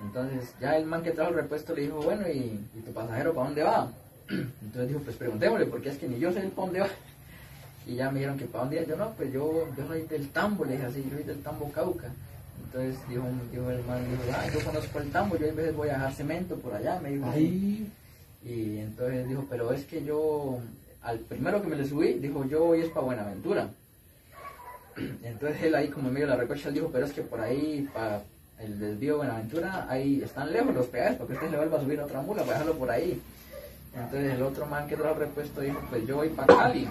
Entonces ya el man que trajo el repuesto le dijo, bueno, ¿y, y tu pasajero para dónde va? Entonces dijo, pues preguntémosle, porque es que ni yo sé para dónde va. Y ya me dijeron que para dónde iba. Yo no, pues yo, yo soy del Tambo, le dije así, yo soy del Tambo Cauca. Entonces dijo, dijo el man, dijo, ah, yo conozco el Tambo, yo a veces voy a dejar cemento por allá, me dijo. Ahí. Y entonces dijo, pero es que yo, al primero que me le subí, dijo, yo voy es para Buenaventura. Entonces él ahí como medio de la recocha, él dijo, pero es que por ahí, para el desvío de Buenaventura, ahí están lejos los peajes, porque usted se vuelva a subir otra mula, para dejarlo por ahí. Entonces el otro man que trajo el repuesto dijo, pues yo voy para Cali.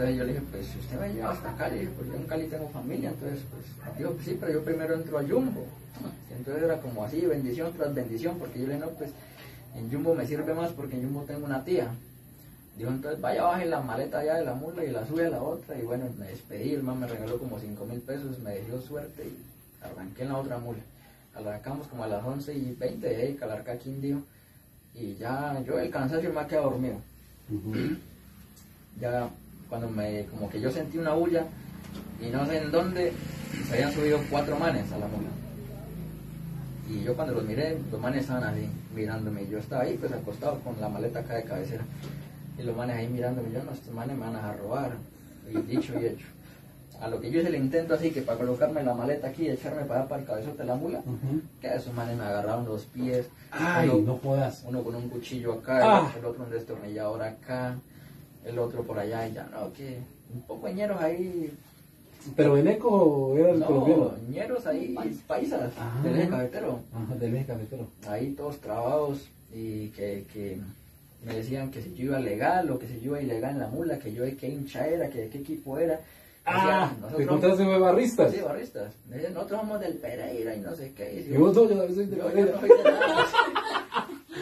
Entonces yo le dije, pues si usted me lleva hasta Cali, pues yo en Cali tengo familia, entonces pues dijo, pues sí, pero yo primero entro a Jumbo. Entonces era como así, bendición tras bendición, porque yo le dije, no, pues en Jumbo me sirve más porque en Jumbo tengo una tía. Dijo, entonces vaya, baje la maleta allá de la mula y la sube a la otra. Y bueno, me despedí, el man me regaló como 5 mil pesos, me dio suerte y arranqué en la otra mula. Arrancamos como a las 11 y 20 de ahí, Calarcá Quindío. Y ya, yo el cansancio me ha quedado dormido. Ya cuando me, como que yo sentí una bulla y no sé en dónde se habían subido cuatro manes a la mula. Y yo cuando los miré, los manes estaban así, mirándome. Yo estaba ahí, pues acostado con la maleta acá de cabecera. Y los manes ahí mirándome. Yo, no, estos manes me van a robar. Y dicho y hecho. A lo que yo hice el intento así, que para colocarme la maleta aquí y echarme para allá para el cabezote de la mula, Ujú. que esos manes me agarraron los pies. Ay, uno, no jodas. uno con un cuchillo acá, Ah. el otro un destornillador acá, el otro por allá, y ya, no, que un poco ñeros ahí, Pero Beneco era el no, colombiano. ñeros ahí, paisas, Ah. del eje cafetero, Ajá, del eje cafetero. ahí todos trabados, y que, que me decían que si yo iba legal o que si yo iba ilegal en la mula, que yo de qué hincha era, que de qué equipo era. Ah, Decían, te nosotros- encontraste de barristas. Sí, barristas. Me decían, nosotros somos del Pereira y no sé qué. Y vos no, yo soy de Yo, yo Pereira. no soy de nada.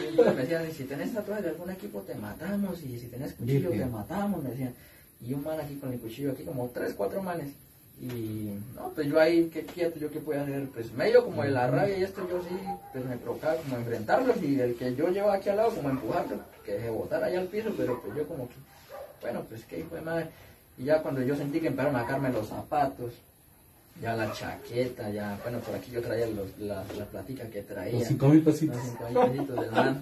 Entonces me decían, si tenés tatuajes de algún equipo te matamos, y si tenés cuchillo te matamos, me decían. Y un man aquí con el cuchillo, aquí como tres, cuatro manes. Y no, pues yo ahí, qué quieto, yo qué puedo hacer, pues medio como de la rabia y esto, yo sí, pues me provocaba como enfrentarlos y el que yo llevaba aquí al lado, como empujarlo, que se botara allá al piso, pero pues yo como que, bueno, pues qué hijo de madre. Y ya cuando yo sentí que empezaron a sacarme los zapatos, ya la chaqueta, ya, bueno, por aquí yo traía los, la, la platica que traía. Los cinco mil pesitos. Los cinco mil pesitos del man.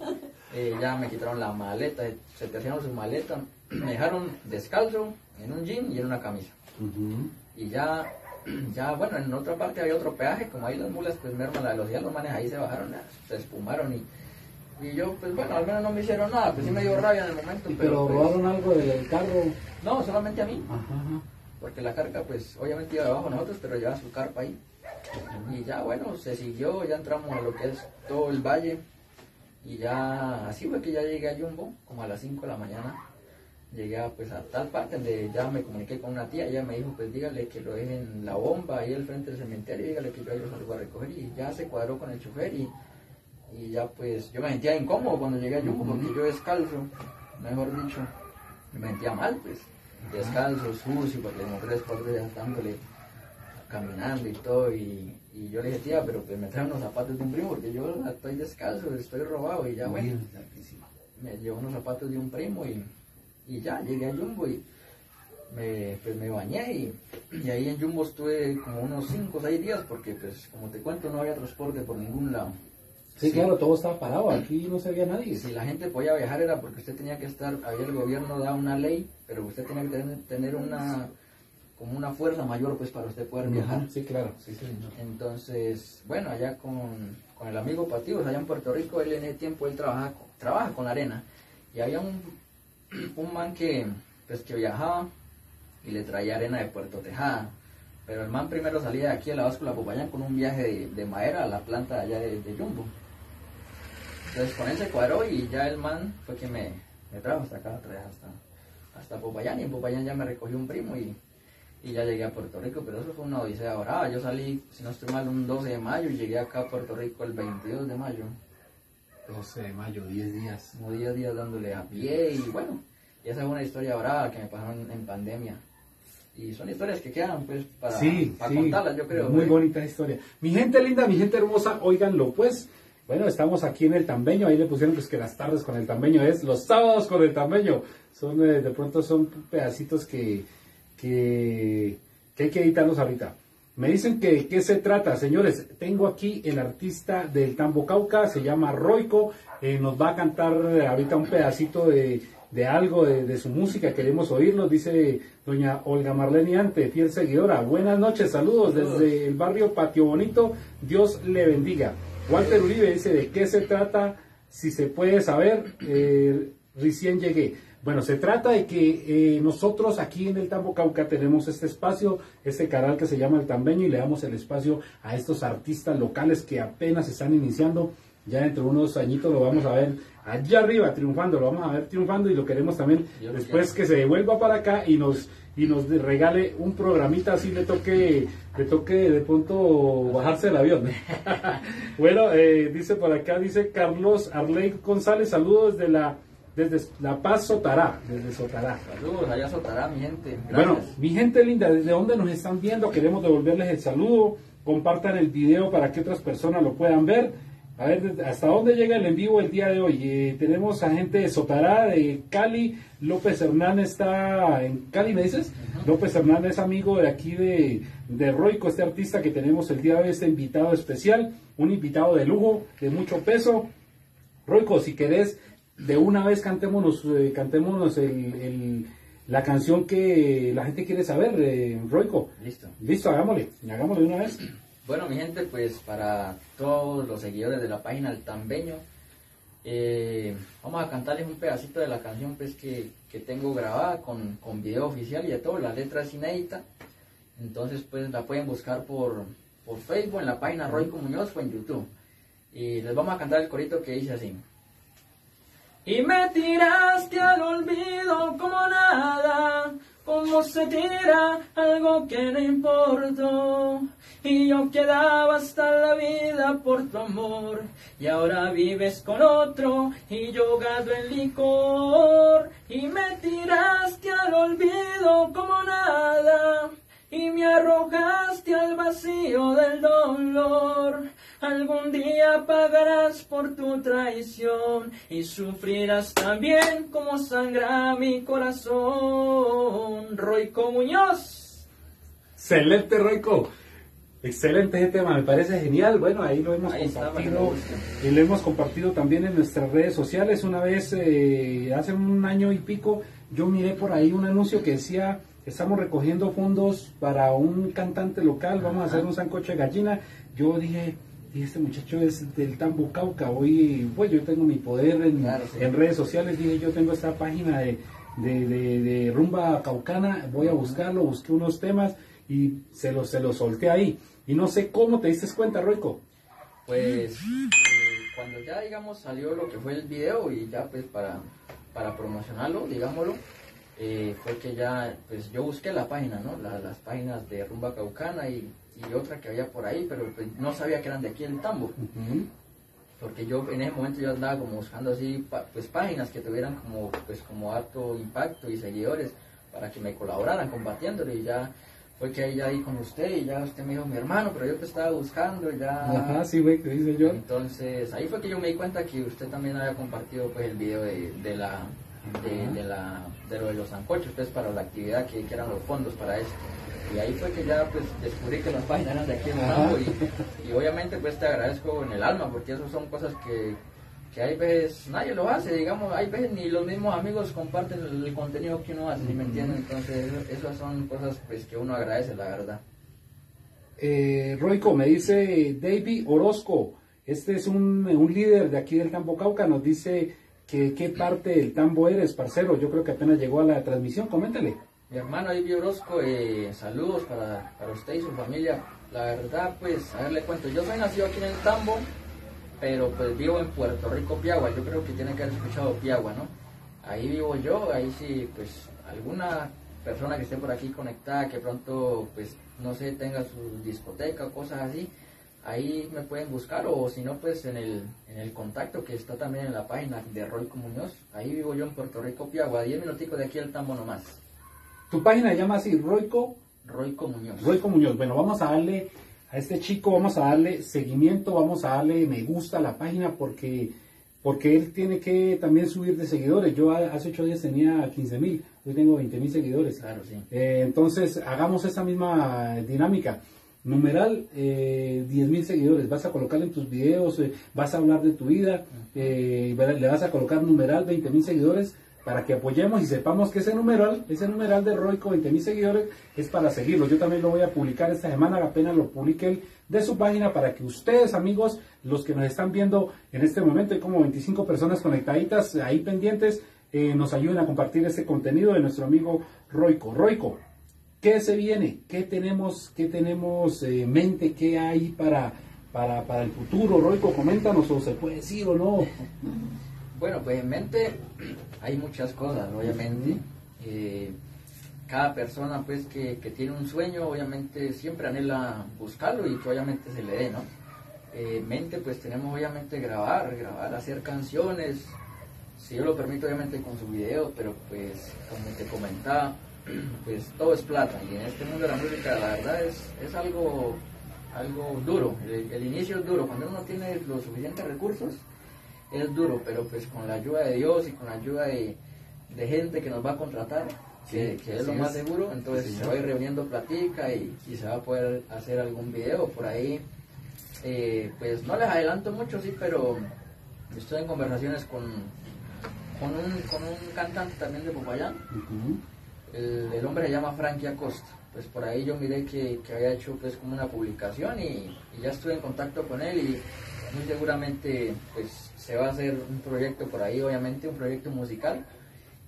Eh, ya me quitaron la maleta, se terminaron su maleta, me dejaron descalzo en un jean y en una camisa. Y ya, ya, bueno, en otra parte había otro peaje, como ahí las mulas, pues merman la velocidad, los manes ahí se bajaron, se espumaron y, y yo, pues bueno, al menos no me hicieron nada, pues sí me dio rabia en el momento, ¿Y pero pero pues, robaron algo del carro? no, solamente a mí, ajá. Porque la carga, pues obviamente iba debajo de nosotros, pero llevaba su carpa ahí. Y ya, bueno, se siguió, ya entramos a lo que es todo el valle. Y ya, así fue que ya llegué a Jumbo, como a las 5 de la mañana. Llegué pues a tal parte donde ya me comuniqué con una tía, ella me dijo, pues dígale que lo dejen la bomba ahí al frente del cementerio, dígale que yo ahí lo salgo a recoger. Y ya se cuadró con el chofer y, y ya pues yo me sentía incómodo cuando llegué a Jumbo, porque yo descalzo, mejor dicho, me sentía mal, pues, descalzo, sucio, porque como tres, cuatro días dándole caminando y todo, y, y yo le dije, tía, pero pues me traen unos zapatos de un primo, porque yo estoy descalzo, estoy robado, y ya bueno, me llevó unos zapatos de un primo, y, y ya, llegué a Jumbo, y me, pues me bañé, y, y ahí en Jumbo estuve como unos 5 o 6 días, porque pues, como te cuento, no había transporte por ningún lado. Sí, claro, todo estaba parado, aquí no se veía nadie. Si la gente podía viajar era porque usted tenía que estar, había el gobierno da una ley, pero usted tenía que tener, tener una como una fuerza mayor pues para usted poder viajar. Sí, claro, sí, sí. Entonces, bueno, allá con, con el amigo Pativos, allá en Puerto Rico, él en ese tiempo él trabaja, con- trabaja con la arena. Y había un, un man que, pues, que viajaba y le traía arena de Puerto Tejada. Pero el man primero salía de aquí a la báscula Popayán con un viaje de, de madera a la planta de allá de, de Jumbo. Entonces con él se cuadró y ya el man fue que me, me trajo hasta acá, traje hasta, hasta Popayán y en Popayán ya me recogió un primo y, y ya llegué a Puerto Rico, pero eso fue una odisea brava. Yo salí, si no estoy mal, un 12 de mayo y llegué acá a Puerto Rico el 22 de mayo. 12 de mayo, 10 días. Como 10 días dándole a pie y bueno, y esa es una historia brava que me pasó en, en pandemia. Y son historias que quedan pues para, sí, para sí, contarlas, yo creo. Muy ¿eh? bonita historia. Mi gente linda, mi gente hermosa, óiganlo pues. Bueno, estamos aquí en el Tambeño, ahí le pusieron pues que las tardes con el Tambeño es los sábados con el Tambeño. Son, eh, de pronto son pedacitos que, que, que hay que editarlos ahorita. Me dicen que de qué se trata, señores. Tengo aquí el artista del Tambo Cauca, se llama Roico. eh, nos va a cantar ahorita un pedacito de, de algo de, de su música. Queremos oírlo, dice doña Olga Marlene Ante, fiel seguidora. Buenas noches, saludos, Saludos. desde el barrio Patio Bonito. Dios le bendiga. Walter Uribe dice de qué se trata, si se puede saber. Eh, recién llegué. Bueno, se trata de que eh, nosotros aquí en el Tambo Cauca tenemos este espacio, este canal que se llama El Tambeño y le damos el espacio a estos artistas locales que apenas están iniciando. Ya dentro de unos añitos lo vamos a ver allá arriba triunfando, lo vamos a ver triunfando y lo queremos también Yo después quiero. que se devuelva para acá y nos y nos regale un programita así le toque le toque de pronto bajarse del avión. bueno, eh, dice por acá dice Carlos Arley González, saludos desde la desde La Paz Sotará, desde Sotará. Saludos, allá Sotará, mi gente. Bueno, mi gente linda, ¿desde dónde nos están viendo? Queremos devolverles el saludo. Compartan el video para que otras personas lo puedan ver. A ver, ¿desde- ¿hasta dónde llega el en vivo el día de hoy? Eh, tenemos a gente de Sotará, de Cali. López Hernández está en Cali, ¿me dices? López Hernández es amigo de aquí de, de Roico, este artista que tenemos el día de hoy, este invitado especial. Un invitado de lujo, de mucho peso. Roico, si querés, de una vez cantémonos, eh, cantémonos el, el- la canción que la gente quiere saber, eh, Roico. Listo. Listo, hagámosle, hagámosle de una vez. Bueno, mi gente, pues para todos los seguidores de la página El Tambeño, eh, vamos a cantarles un pedacito de la canción pues que, que tengo grabada con, con video oficial y de todo, la letra es inédita, entonces pues la pueden buscar por, por Facebook, en la página Roico Muñoz o en YouTube. Y les vamos a cantar el corito que dice así. Y me tiraste al olvido como nada, como se tira algo que no importó. Y yo quedaba hasta la vida por tu amor, y ahora vives con otro, y yo gado en licor. Y me tiraste al olvido como nada, y me arrojaste al vacío del dolor. Algún día pagarás por tu traición y sufrirás también como sangra mi corazón. Roico Muñoz. Excelente, Roico. Excelente tema, me parece genial. Bueno, ahí lo hemos compartido y lo hemos compartido también en nuestras redes sociales. Una vez, eh, hace un año y pico, yo miré por ahí un anuncio que decía estamos recogiendo fondos para un cantante local, vamos a hacer un sancocho de gallina. Yo dije, este muchacho es del Tambo Cauca, hoy, pues yo tengo mi poder en, redes sociales, dije, yo tengo esta página de, de, rumba caucana, voy a buscarlo, busqué unos temas y se los, se los solté ahí. Y no sé cómo te diste cuenta, Roico. Pues eh, cuando ya, digamos, salió lo que fue el video y ya pues para, para promocionarlo, digámoslo, eh, fue que ya, pues yo busqué la página, ¿no? las páginas de Rumba Caucana y, otra que había por ahí, pero pues, no sabía que eran de aquí en Tambo. Porque yo en ese momento yo andaba como buscando así, pues páginas que tuvieran como, pues como alto impacto y seguidores para que me colaboraran combatiéndolo y ya fue que ahí ya ahí con usted y ya usted me dijo mi hermano, pero yo te estaba buscando y ya... Ajá, sí, güey, ¿qué dice yo? Entonces ahí fue que yo me di cuenta que usted también había compartido pues el video de, de la de, la, de lo de los zancochos, pues para la actividad que, que, eran los fondos para eso. Y ahí fue que ya pues descubrí que las páginas eran de aquí en Tambo y, y, obviamente pues te agradezco en el alma porque eso son cosas que, que hay veces nadie lo hace, digamos, hay veces ni los mismos amigos comparten el, contenido que uno hace, ¿me entienden? Entonces esas son cosas pues que uno agradece, la verdad. Eh, Roico, me dice David Orozco, este es un, un líder de aquí del Campo Cauca, nos dice ¿Qué, parte del tambo eres, parcero? Yo creo que apenas llegó a la transmisión, coméntale. Mi hermano Ivy Orozco, eh, saludos para, usted y su familia. La verdad, pues, a ver, le cuento, yo soy nacido aquí en el tambo, pero pues vivo en Puerto Rico, Piagua. Yo creo que tiene que haber escuchado Piagua, ¿no? Ahí vivo yo, ahí sí, pues, alguna persona que esté por aquí conectada, que pronto, pues, no sé, tenga su discoteca o cosas así, ahí me pueden buscar o si no pues en el, en el contacto que está también en la página de Roico Muñoz. Ahí vivo yo en Puerto Rico, Piagua, 10 minuticos de aquí al tambo nomás. Tu página se llama así, Roico. Roico Muñoz. Roico Muñoz. Bueno, vamos a darle a este chico, vamos a darle seguimiento, vamos a darle me gusta a la página porque, porque él tiene que también subir de seguidores. Yo hace 8 días tenía 15 mil, hoy tengo 20 mil seguidores. Claro, sí. Eh, entonces, hagamos esa misma dinámica numeral eh, 10.000 seguidores, vas a colocar en tus videos, eh, vas a hablar de tu vida, eh, le vas a colocar numeral 20.000 seguidores para que apoyemos y sepamos que ese numeral, ese numeral de Roico 20.000 seguidores es para seguirlo. Yo también lo voy a publicar esta semana, apenas lo publique de su página para que ustedes amigos, los que nos están viendo en este momento, hay como 25 personas conectaditas ahí pendientes, eh, nos ayuden a compartir este contenido de nuestro amigo Roico. Roico, ¿Qué se viene? ¿Qué tenemos, qué tenemos en eh, mente? ¿Qué hay para, para, el futuro? Roico, coméntanos o se puede decir o no. Bueno, pues en mente hay muchas cosas, obviamente. Eh, cada persona pues que, tiene un sueño, obviamente siempre anhela buscarlo y que obviamente se le dé, ¿no? Eh, mente pues tenemos obviamente grabar, grabar, hacer canciones, si yo lo permito obviamente con su video, pero pues como te comentaba, pues todo es plata. Y en este mundo de la música la verdad es, es algo, algo duro, el, inicio es duro, cuando uno tiene los suficientes recursos es duro, pero pues con la ayuda de Dios y con la ayuda de, gente que nos va a contratar, que, es lo más seguro, entonces se va a ir reuniendo platica y, y, se va a poder hacer algún video por ahí. Eh, pues no les adelanto mucho, sí, pero estoy en conversaciones con, con, un, con un cantante también de Popayán. El, hombre se llama Frankie Acosta. Pues por ahí yo miré que, había hecho pues como una publicación y, ya estuve en contacto con él y muy seguramente pues se va a hacer un proyecto por ahí, obviamente un proyecto musical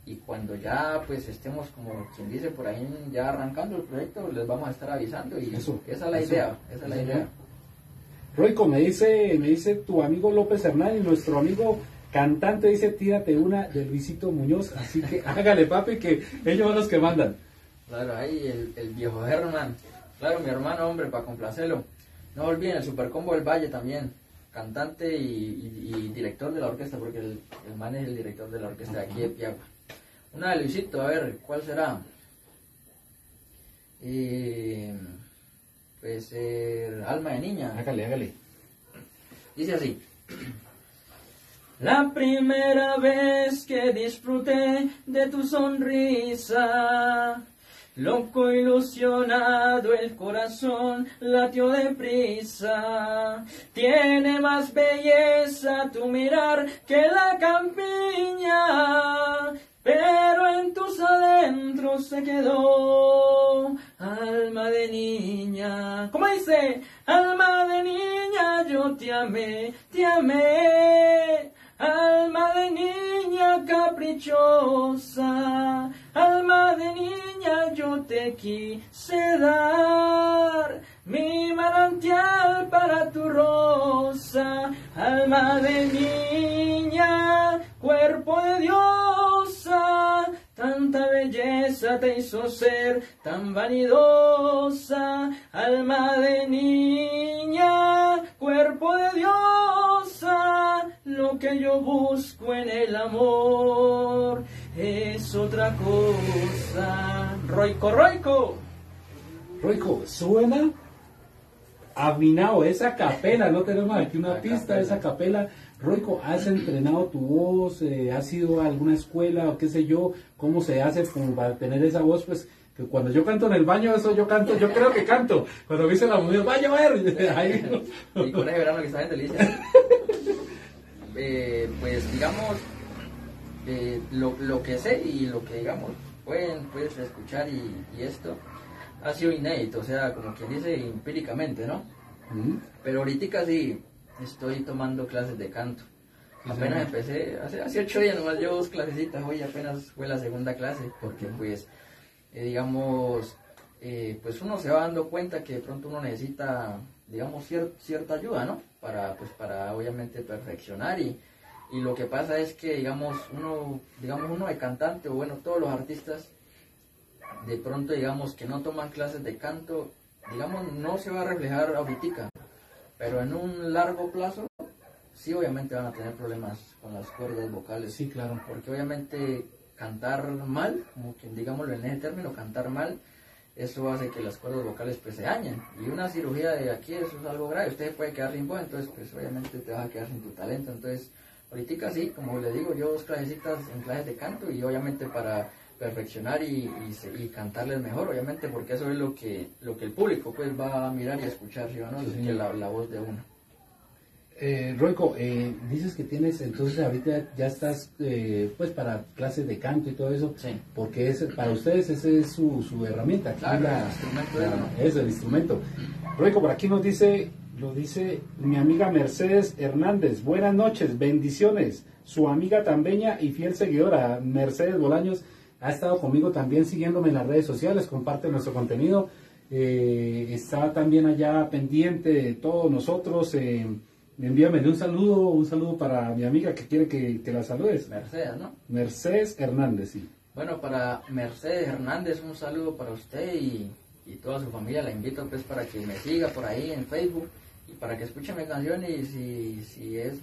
y cuando ya pues estemos como quien dice por ahí ya arrancando el proyecto les vamos a estar avisando y esa es la idea, esa es la idea. Roico, me dice, me dice tu amigo López Hernández, nuestro amigo Cantante dice, tírate una de Luisito Muñoz, así que hágale papi, que ellos son los que mandan. Claro, ahí el, viejo Herman. Claro, mi hermano, hombre, para complacerlo. No olviden el Supercombo del Valle también. Cantante y, director de la orquesta, porque el, man es el director de la orquesta de aquí de Piagua. Una de Luisito, a ver, ¿cuál será? y pues ser alma de niña. Hágale, hágale. Dice así. La primera vez que disfruté de tu sonrisa, loco ilusionado el corazón latió deprisa. Tiene más belleza tu mirar que la campiña, pero en tus adentros se quedó alma de niña. ¿Cómo dice? Alma de niña, yo te amé, te amé. Alma de niña caprichosa, alma de niña, yo te quise dar. Mi manantial para tu rosa, alma de niña, cuerpo de diosa, tanta belleza te hizo ser tan vanidosa, alma de niña, cuerpo de diosa, lo que yo busco en el amor es otra cosa. Roico, roico. Roico, suena afinado esa capela, no tenemos aquí una La pista de esa capela. Roico, ¿has entrenado tu voz? Eh, ¿Has ido a alguna escuela o qué sé yo? ¿Cómo se hace para tener esa voz? Pues cuando yo canto en el baño, eso yo canto, yo creo que canto. Cuando me dice la mujer, vaya a ver, ahí, Y con ese verano que está en delicia. Eh, pues digamos, eh, lo, lo que sé y lo que digamos, pueden puedes escuchar y, y esto ha sido inédito, o sea, como quien dice empíricamente, ¿no? Mm, Pero ahorita sí estoy tomando clases de canto. Apenas empecé, hace, hace ocho días nomás llevo dos clasecitas, hoy apenas fue la segunda clase, porque pues, eh, digamos, eh, pues uno se va dando cuenta que de pronto uno necesita, digamos, cier- cierta ayuda, ¿no? Para, pues, para obviamente perfeccionar y, y lo que pasa es que, digamos, uno, digamos, uno de cantante, o bueno, todos los artistas, de pronto, digamos, que no toman clases de canto, digamos, no se va a reflejar ahorita, pero en un largo plazo, sí obviamente van a tener problemas con las cuerdas vocales. Sí, claro. Porque obviamente cantar mal, como que digámoslo en ese término, cantar mal, eso hace que las cuerdas vocales pues se dañen. Y una cirugía de aquí, eso es algo grave. Usted puede quedar sin voz, entonces pues obviamente te vas a quedar sin tu talento. Entonces, ahorita sí, como le digo, yo dos clasecitas en clases de canto y obviamente para perfeccionar y, y, y cantarles mejor, obviamente, porque eso es lo que, lo que el público pues va a mirar y a escuchar, ¿sí o no? Sí, que señor. la, la voz de uno. Eh, Roico, eh, dices que tienes, entonces ahorita ya estás, eh, pues para clases de canto y todo eso, Sí. porque es, para ustedes esa es su, su herramienta, aquí Claro, la- el instrumento la- es, el instrumento. Roico, por aquí nos dice, lo dice mi amiga Mercedes Hernández, buenas noches, bendiciones, su amiga tambeña y fiel seguidora, Mercedes Bolaños, ha estado conmigo también siguiéndome en las redes sociales, comparte nuestro contenido, eh, está también allá pendiente de todos nosotros, eh, envíame un saludo, un saludo para mi amiga que quiere que, que la saludes, Mercedes, ¿no? Mercedes Hernández, sí. Bueno, para Mercedes Hernández, un saludo para usted y, y toda su familia. La invito pues para que me siga por ahí en Facebook y para que escuche mi canción y si, si es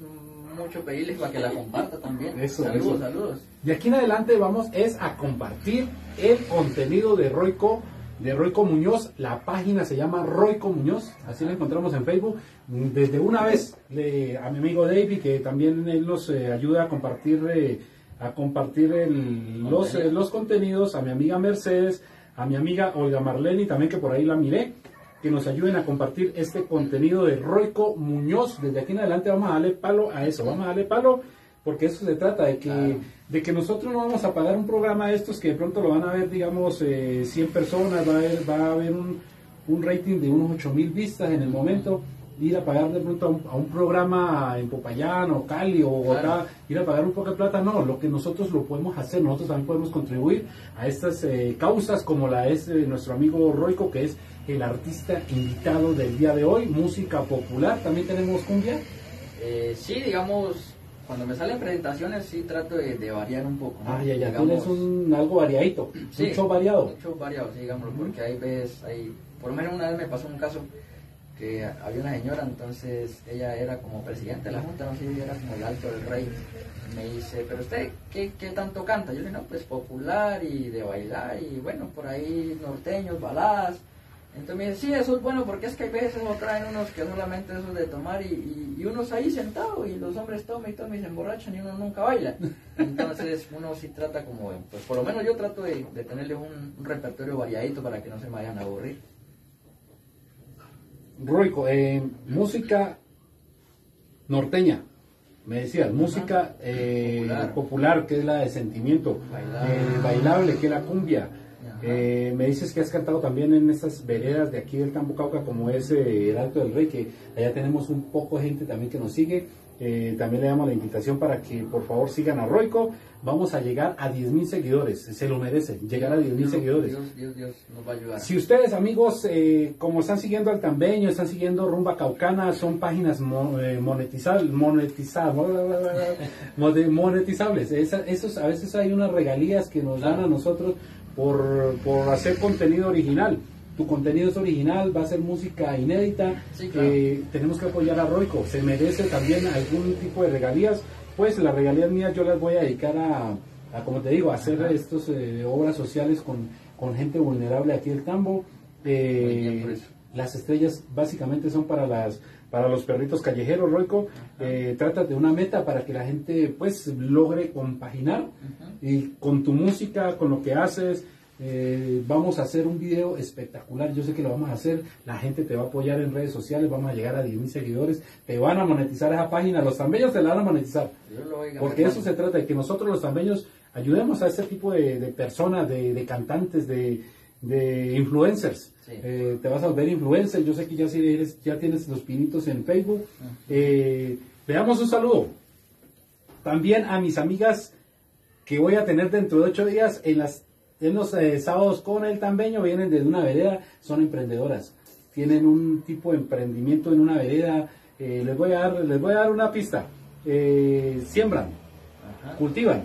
mucho pedirles para que la comparta también. Eso, saludos, eso. saludos. De aquí en adelante vamos es a compartir el contenido de Roico, de Roico Muñoz. La página se llama Roico Muñoz, así la encontramos en Facebook. Desde una vez le- a mi amigo David, que también él nos eh, ayuda a compartir, eh, a compartir el- los, eh, los contenidos, a mi amiga Mercedes, a mi amiga Olga Marleni, también que por ahí la miré, que nos ayuden a compartir este contenido de Roico Muñoz. Desde aquí en adelante vamos a darle palo a eso, vamos a darle palo porque eso se trata de que. De que nosotros no vamos a pagar un programa de estos que de pronto lo van a ver, digamos, eh, 100 personas, va a haber, va a haber un, un rating de unos 8 mil vistas en el momento, ir a pagar de pronto a un, a un programa en Popayán o Cali o Bogotá, Claro. ir a pagar un poco de plata, no, lo que nosotros lo podemos hacer, nosotros también podemos contribuir a estas eh, causas como la es eh, nuestro amigo Roico, que es el artista invitado del día de hoy, música popular, también tenemos cumbia. Eh, sí, digamos, cuando me salen presentaciones sí trato de, de variar un poco. ¿no? Ah, ya, ya, Digamos, tienes un algo variadito, Sí, un show variado. Mucho variado, sí, digámoslo, porque hay veces, hay, por lo menos una vez me pasó un caso que había una señora, entonces ella era como presidente de la junta, no sé si era como el alto del rey. Me dice, pero usted, ¿qué, qué tanto canta? Yo le dije, no, pues popular y de bailar y bueno, por ahí norteños, baladas. Entonces me dice, sí, eso es bueno porque es que hay veces o traen unos que solamente eso de tomar y, y, unos ahí sentados y los hombres toman y toman y se emborrachan y uno nunca baila. Entonces uno sí trata como, pues por lo menos yo trato de, de tenerles un, un repertorio variadito para que no se me vayan a aburrir. Roico, eh, música norteña, me decías, música eh, Popular. popular. que es la de sentimiento, Bailable. eh, bailable, que es la cumbia. Eh, me dices que has cantado también en estas veredas de aquí del Campo Cauca, como es eh, el Alto del Rey, que allá tenemos un poco de gente también que nos sigue. Eh, también le damos la invitación para que por favor sigan a Roico. Vamos a llegar a 10.000 seguidores, se lo merece, llegar a 10.000 Dios, seguidores. Dios, Dios, Dios nos va a ayudar. Si ustedes, amigos, como están siguiendo al Tambeño, están siguiendo Rumba Caucana, son páginas mo- monetizables, monetizables, monetizables. Esa- esos, a veces hay unas regalías que nos dan a nosotros por, por hacer contenido original. Tu contenido es original, va a ser música inédita. Sí, claro. Eh, tenemos que apoyar a Roico. Se merece también algún tipo de regalías. Pues las regalías mías yo las voy a dedicar a, a, como te digo, a hacer estos eh, obras sociales con, con gente vulnerable aquí del Tambo. Eh, bien las estrellas básicamente son para las para los perritos callejeros, Roico. Eh, trata de una meta para que la gente pues logre compaginar. Y con tu música, con lo que haces. eh, vamos a hacer un video espectacular, yo sé que lo vamos a hacer, la gente te va a apoyar en redes sociales, vamos a llegar a 10 mil seguidores, te van a monetizar esa página, los tambeños te la van a monetizar, oiga, porque eso se trata de que nosotros los tambeños ayudemos a ese tipo de, de personas, de, de cantantes, de, de influencers. Sí. Eh, te vas a volver influencer, yo sé que ya, eres, ya tienes los pinitos en Facebook. Eh, le damos un saludo también a mis amigas que voy a tener dentro de ocho días en las en los eh, sábados con el tambeño vienen de una vereda son emprendedoras tienen un tipo de emprendimiento en una vereda eh, les voy a dar les voy a dar una pista Eh, siembran Ajá. cultivan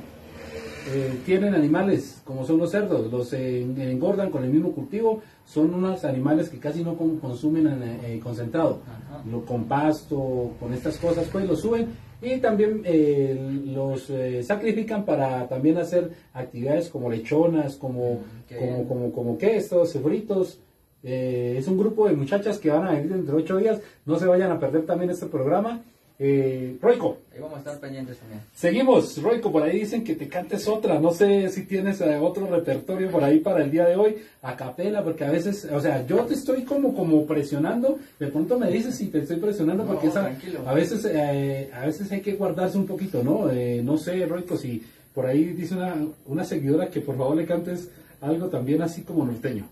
eh, tienen animales como son los cerdos los eh, engordan con el mismo cultivo son unos animales que casi no con- consumen eh, concentrado Ajá. lo, con pasto, con estas cosas, pues lo suben y también eh, los eh, sacrifican para también hacer actividades como lechonas, como, Mm, como, como, como quesos, fritos. Eh, es un grupo de muchachas que van a venir dentro de ocho días. No se vayan a perder también este programa. Eh, Roico, Ahí vamos a estar pendientes también. Seguimos, Roico, por ahí dicen que te cantes otra, no sé si tienes eh, otro repertorio por ahí para el día de hoy, a capela, porque a veces, o sea, yo te estoy como como presionando, de pronto me dices si te estoy presionando, No, porque esa- a veces eh, a veces hay que guardarse un poquito, ¿no? Eh, no sé, Roico, si por ahí dice una, una seguidora que por favor le cantes algo también así como norteño.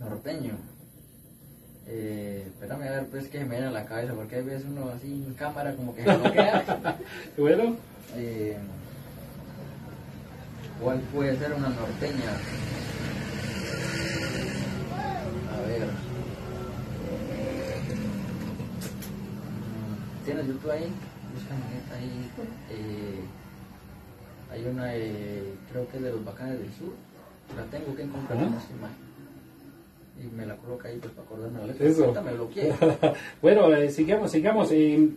Norteño. Eh, espérame a ver, pues que me viene a la cabeza, porque hay veces uno así en cámara como que se bloquea. Bueno, Eh, ¿Cuál puede ser una norteña? A ver. ¿Tienes YouTube ahí? Búscame esta ahí. Eh, hay una, eh, creo que es de los bacanes del sur. La tengo que encontrar en esta imagen. Y me la coloca ahí pues para acordarme la letra. Eso. Bueno, eh, sigamos, sigamos. Eh,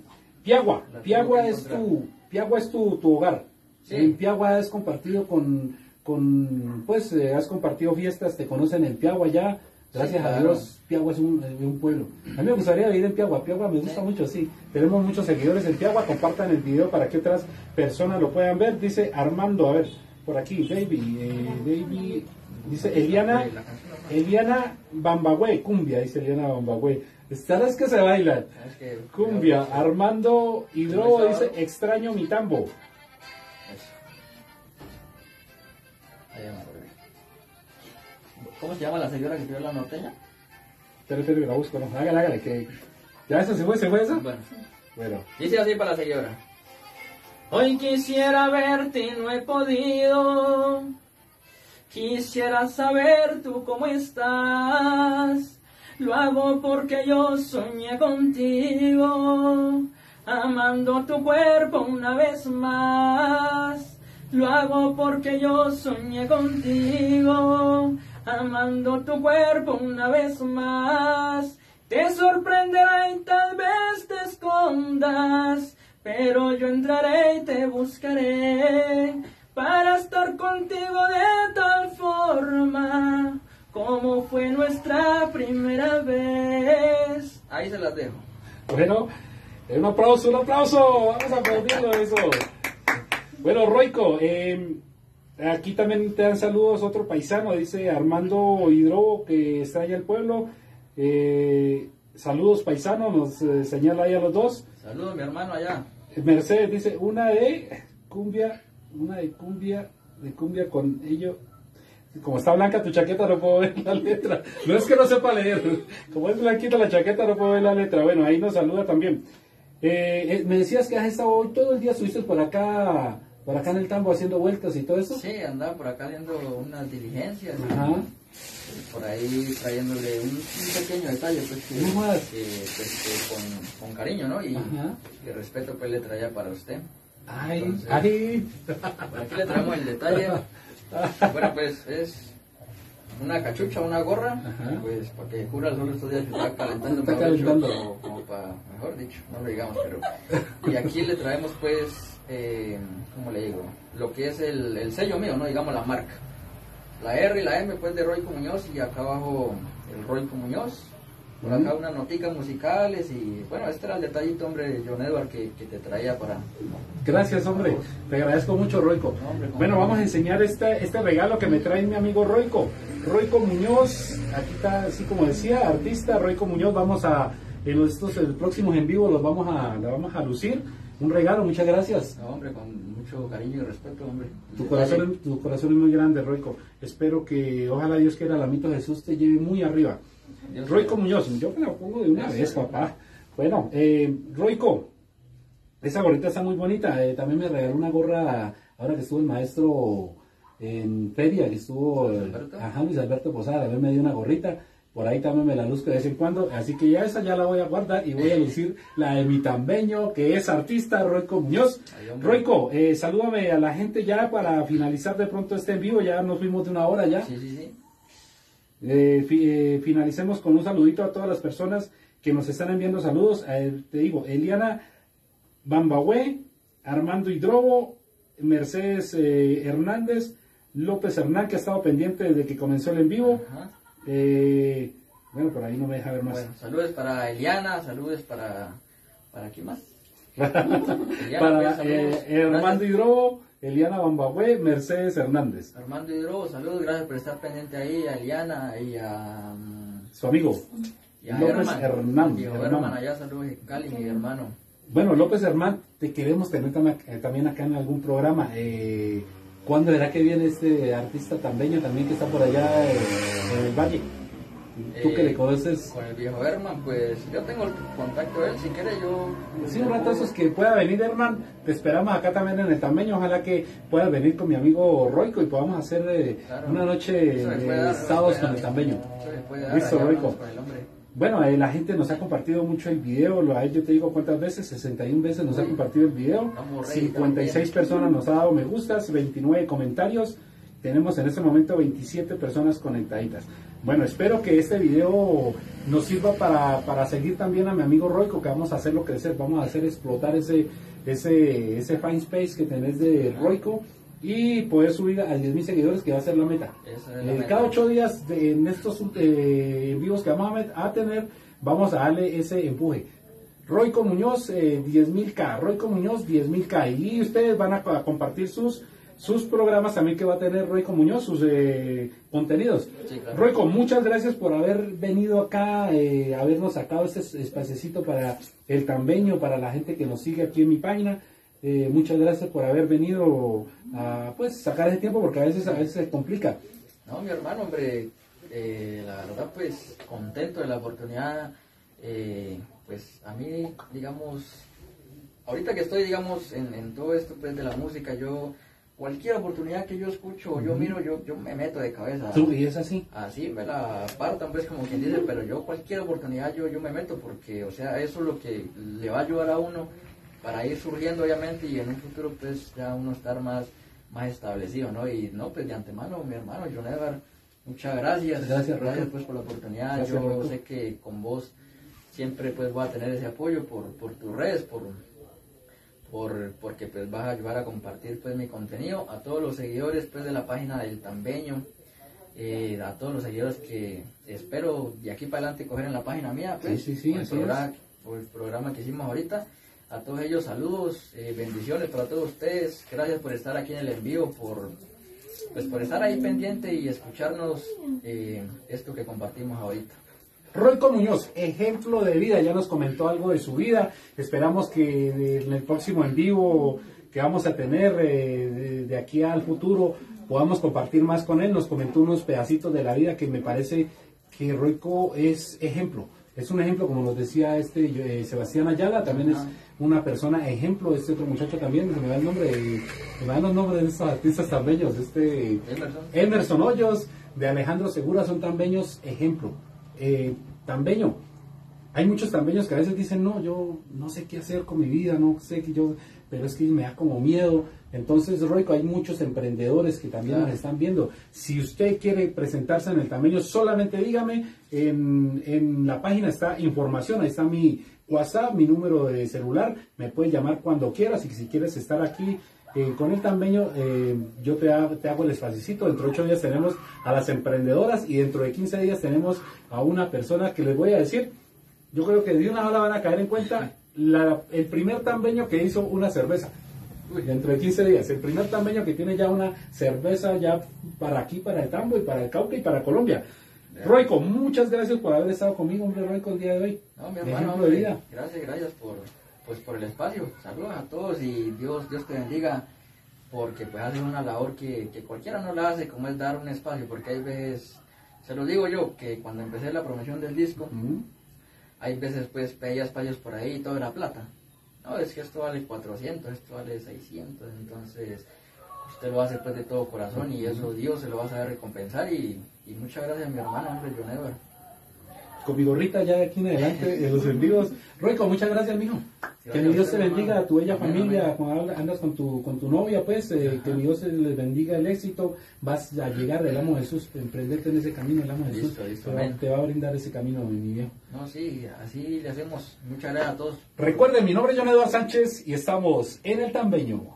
Piagua, Piagua es tu, Piagua es tu, tu hogar. Sí. En Piagua has compartido con, con pues eh, has compartido fiestas, te conocen en Piagua ya. Gracias Sí, a claro. Dios, Piagua es un, un pueblo. A mí me gustaría vivir en Piagua. Piagua me gusta Sí. mucho, sí. Tenemos muchos seguidores en Piagua. Compartan el video para que otras personas lo puedan ver. Dice Armando, a ver, por aquí, David, eh, David, dice Eliana. Eliana Bambagüe, cumbia, dice Eliana Bambagüe. ¿Sabes que se que- Cumbia, Armando Hidrobo ¿Cómo dice extraño mi tambo. ¿Cómo se llama la señora que tiró la norteña? Pero te la busco, no, hágale, hágale, que ya eso se fue, se fue eso. Bueno, Bueno, dice así para la señora. Hoy quisiera verte y no he podido. Quisiera saber tú cómo estás. Lo hago porque yo soñé contigo, amando tu cuerpo una vez más. Lo hago porque yo soñé contigo, amando tu cuerpo una vez más. Te sorprenderá y tal vez te escondas, pero yo entraré y te buscaré para estar contigo de tal forma como fue nuestra primera vez. Ahí se las dejo. Bueno, un aplauso, un aplauso. Vamos a aplaudirlo eso. Bueno, Roico, eh, aquí también te dan saludos otro paisano, dice Armando Hidro, que extraña el pueblo. Eh, saludos paisano, nos eh, señala ahí a los dos. Saludos mi hermano allá. Mercedes dice, una de cumbia, una de cumbia, de cumbia con ello. Como está blanca tu chaqueta no puedo ver la letra. No es que no sepa leer. Como es blanquita la chaqueta no puedo ver la letra. Bueno, ahí nos saluda también. Eh, me decías que has estado hoy todo el día, estuviste por acá por acá en el tambo haciendo vueltas y todo eso. Sí, andaba por acá haciendo unas diligencias. Ajá. por ahí trayéndole un, pequeño detalle, pues, que, pues, con, con, cariño, ¿no? Y, y, respeto, pues, le traía para usted. Ay, ay. Por aquí le traemos el detalle. bueno, pues, es una cachucha, una gorra, pues para que cura el sol estos días que está calentando, está calentando. como, para, mejor dicho, no lo digamos, pero y aquí le traemos pues, eh, ¿cómo le digo? Lo que es el, el sello mío, no digamos la marca. La R y la M pues de Roy Muñoz y acá abajo el Roy Muñoz por acá unas noticas musicales y bueno, este era el detallito, hombre, John Edward, que, te traía para... Gracias, hombre, te agradezco mucho, Roico. bueno, vamos a enseñar este, este regalo que me trae mi amigo Roico. Roico Muñoz, aquí está, así como decía, artista, Roico Muñoz, vamos a, en estos próximos en vivo los vamos a, vamos a lucir. Un regalo, muchas gracias. hombre, con mucho cariño y respeto, hombre. Tu corazón, tu corazón es muy grande, Roico. Espero que, ojalá Dios quiera, la mito Jesús te lleve muy arriba. Roico Muñoz, yo me la pongo de una vez, papá. Bueno, eh, Roico, esa gorrita está muy bonita. Eh, también me regaló una gorra ahora que estuvo el maestro en feria, que estuvo eh, ajá, Luis Alberto Posada, también me dio una gorrita. Por ahí también me la luzco de vez en cuando. Así que ya esa ya la voy a guardar y voy a lucir la de mi tambeño, que es artista, Roico Muñoz. Roico, eh, salúdame a la gente ya para finalizar de pronto este en vivo. Ya nos fuimos de una hora ya. Sí, sí, sí. Eh, eh, finalicemos con un saludito a todas las personas que nos están enviando saludos. Eh, te digo, Eliana Bambahue, Armando Hidrobo, Mercedes Hernández, López Hernán, que ha estado pendiente desde que comenzó el en vivo. bueno, por ahí no me deja ver más. saludos para Eliana, saludos para... ¿Para quién más? para Armando Hidrobo. Eliana Bambagüe, Mercedes Hernández. Armando Hidrobo, saludos, gracias por estar pendiente ahí, a Eliana y a... Mm, Su amigo. Y a López Hernández. Herman. allá, saludos Cali, mi hermano. Bueno, López Hermán, te queremos tener eh, también acá en algún programa. Eh, ¿Cuándo verá que viene este artista tan bello también que está por allá eh, en el valle? ¿Tú que le eh, conoces? Con el viejo Herman, pues yo tengo el contacto de él, si quiere yo... Sí, un rato es que pueda venir Herman, te esperamos acá también en el Tameño, ojalá que puedas venir con mi amigo Roico y podamos hacer eh, una noche de sábados con el Tameño. Listo, Roico. Bueno, eh, la gente nos ha compartido mucho el video, lo, yo te digo cuántas veces, 61 veces nos ha compartido el video, 56 personas nos ha dado me gustas, 29 comentarios, tenemos en este momento 27 personas conectaditas. Bueno, espero que este video nos sirva para, para, seguir también a mi amigo Roico, que vamos a hacerlo crecer, vamos a hacer explotar ese, ese, ese fine space que tenés de Roico y poder subir a 10.000 seguidores, que va a ser la meta. Eh, cada ocho días en estos eh, vivos que vamos a, tener, vamos a darle ese empuje. Roico Muñoz, eh, 10.000K, Roico Muñoz, 10.000K, y ustedes van a compartir sus sus programas también que va a tener Roico Muñoz, sus eh, contenidos. Roico, muchas gracias por haber venido acá, eh, habernos sacado este espacecito para el tambeño, para la gente que nos sigue aquí en mi página. Eh, muchas gracias por haber venido a pues sacar el tiempo porque a veces a veces se complica. No, mi hermano, hombre, la verdad pues contento de la oportunidad. pues a mí, digamos, ahorita que estoy, digamos, en, en todo esto pues de la música, yo cualquier oportunidad que yo escucho, yo miro, yo, yo me meto de cabeza. ¿Tú y es así? Así me la apartan, pues, como quien dice, pero yo cualquier oportunidad yo, yo me meto porque, o sea, eso es lo que le va a ayudar a uno para ir surgiendo, obviamente, y en un futuro, pues, ya uno estar más, más establecido, ¿no? Y, no, pues, de antemano, mi hermano, John Edgar, muchas gracias. Gracias, Gracias, pues, por la oportunidad. yo sé que con vos siempre pues voy a tener ese apoyo por, por tus redes, por, por, porque pues vas a ayudar a compartir pues mi contenido, a todos los seguidores pues de la página del Tambeño, eh, a todos los seguidores que espero de aquí para adelante coger en la página mía, pues, Sí, sí, sí, por, el así programa, por el programa que hicimos ahorita. A todos ellos saludos, eh, bendiciones para todos ustedes. Gracias por estar aquí en el envío, por, pues, por estar ahí pendiente y escucharnos eh, esto que compartimos ahorita. Royco Muñoz, ejemplo de vida, ya nos comentó algo de su vida. Esperamos que en el próximo en vivo que vamos a tener eh, de, aquí al futuro podamos compartir más con él. Nos comentó unos pedacitos de la vida que me parece que Royco es ejemplo. Es un ejemplo, como nos decía este eh, Sebastián Ayala, también es una persona ejemplo. Este otro muchacho también, se me da el nombre, eh, se me dan los nombres de estos artistas tan bellos. Este Emerson. Emerson Hoyos, de Alejandro Segura, son tan bellos ejemplo. Eh, tan bello. Hay muchos tan bellos que a veces dicen, no, yo no sé qué hacer con mi vida, no sé que yo, pero es que me da como miedo. Entonces, Roico, hay muchos emprendedores que también Claro. nos están viendo. Si usted quiere presentarse en el tamaño, solamente dígame, en, en la página está información, ahí está mi WhatsApp, mi número de celular, me puedes llamar cuando quieras y si quieres estar aquí eh, con el tambeño, eh, yo te, ha- te hago el espacito. Dentro de 8 días tenemos a las emprendedoras y dentro de 15 días tenemos a una persona que les voy a decir, yo creo que de una hora van a caer en cuenta la- el primer tambeño que hizo una cerveza. Dentro de 15 días, el primer tambeño que tiene ya una cerveza ya para aquí, para el Tambo y para el Cauca y para Colombia. Roico, muchas gracias por haber estado conmigo, hombre Roico, el día de hoy. No, mi hermano, de vida. gracias, gracias por, pues, por el espacio. Saludos a todos y Dios, Dios te bendiga porque pues haces una labor que, que cualquiera no la hace, como es dar un espacio, porque hay veces, se lo digo yo, que cuando empecé la promoción del disco, hay veces pues pedía espacios por ahí y todo era plata. No, es que esto vale 400, esto vale 600, entonces usted lo hace pues de todo corazón y eso Dios se lo va a saber recompensar y, y muchas gracias a mi hombre, John Edward. Con mi gorrita ya de aquí en adelante, en los envíos. Roico, muchas gracias, mijo. Que Gracias mi a Dios te bendiga hermano. a tu bella familia, cuando andas con tu, con tu novia, pues, eh, que mi Dios les bendiga el éxito, vas a llegar, el amo Jesús, emprenderte en ese camino, el amo Jesús Listo, listo, te, va, te va a brindar ese camino, mi viejo. No, sí, así le hacemos. Muchas gracias a todos. Recuerden, mi nombre es John Eduardo Sánchez y estamos en el Tambeño.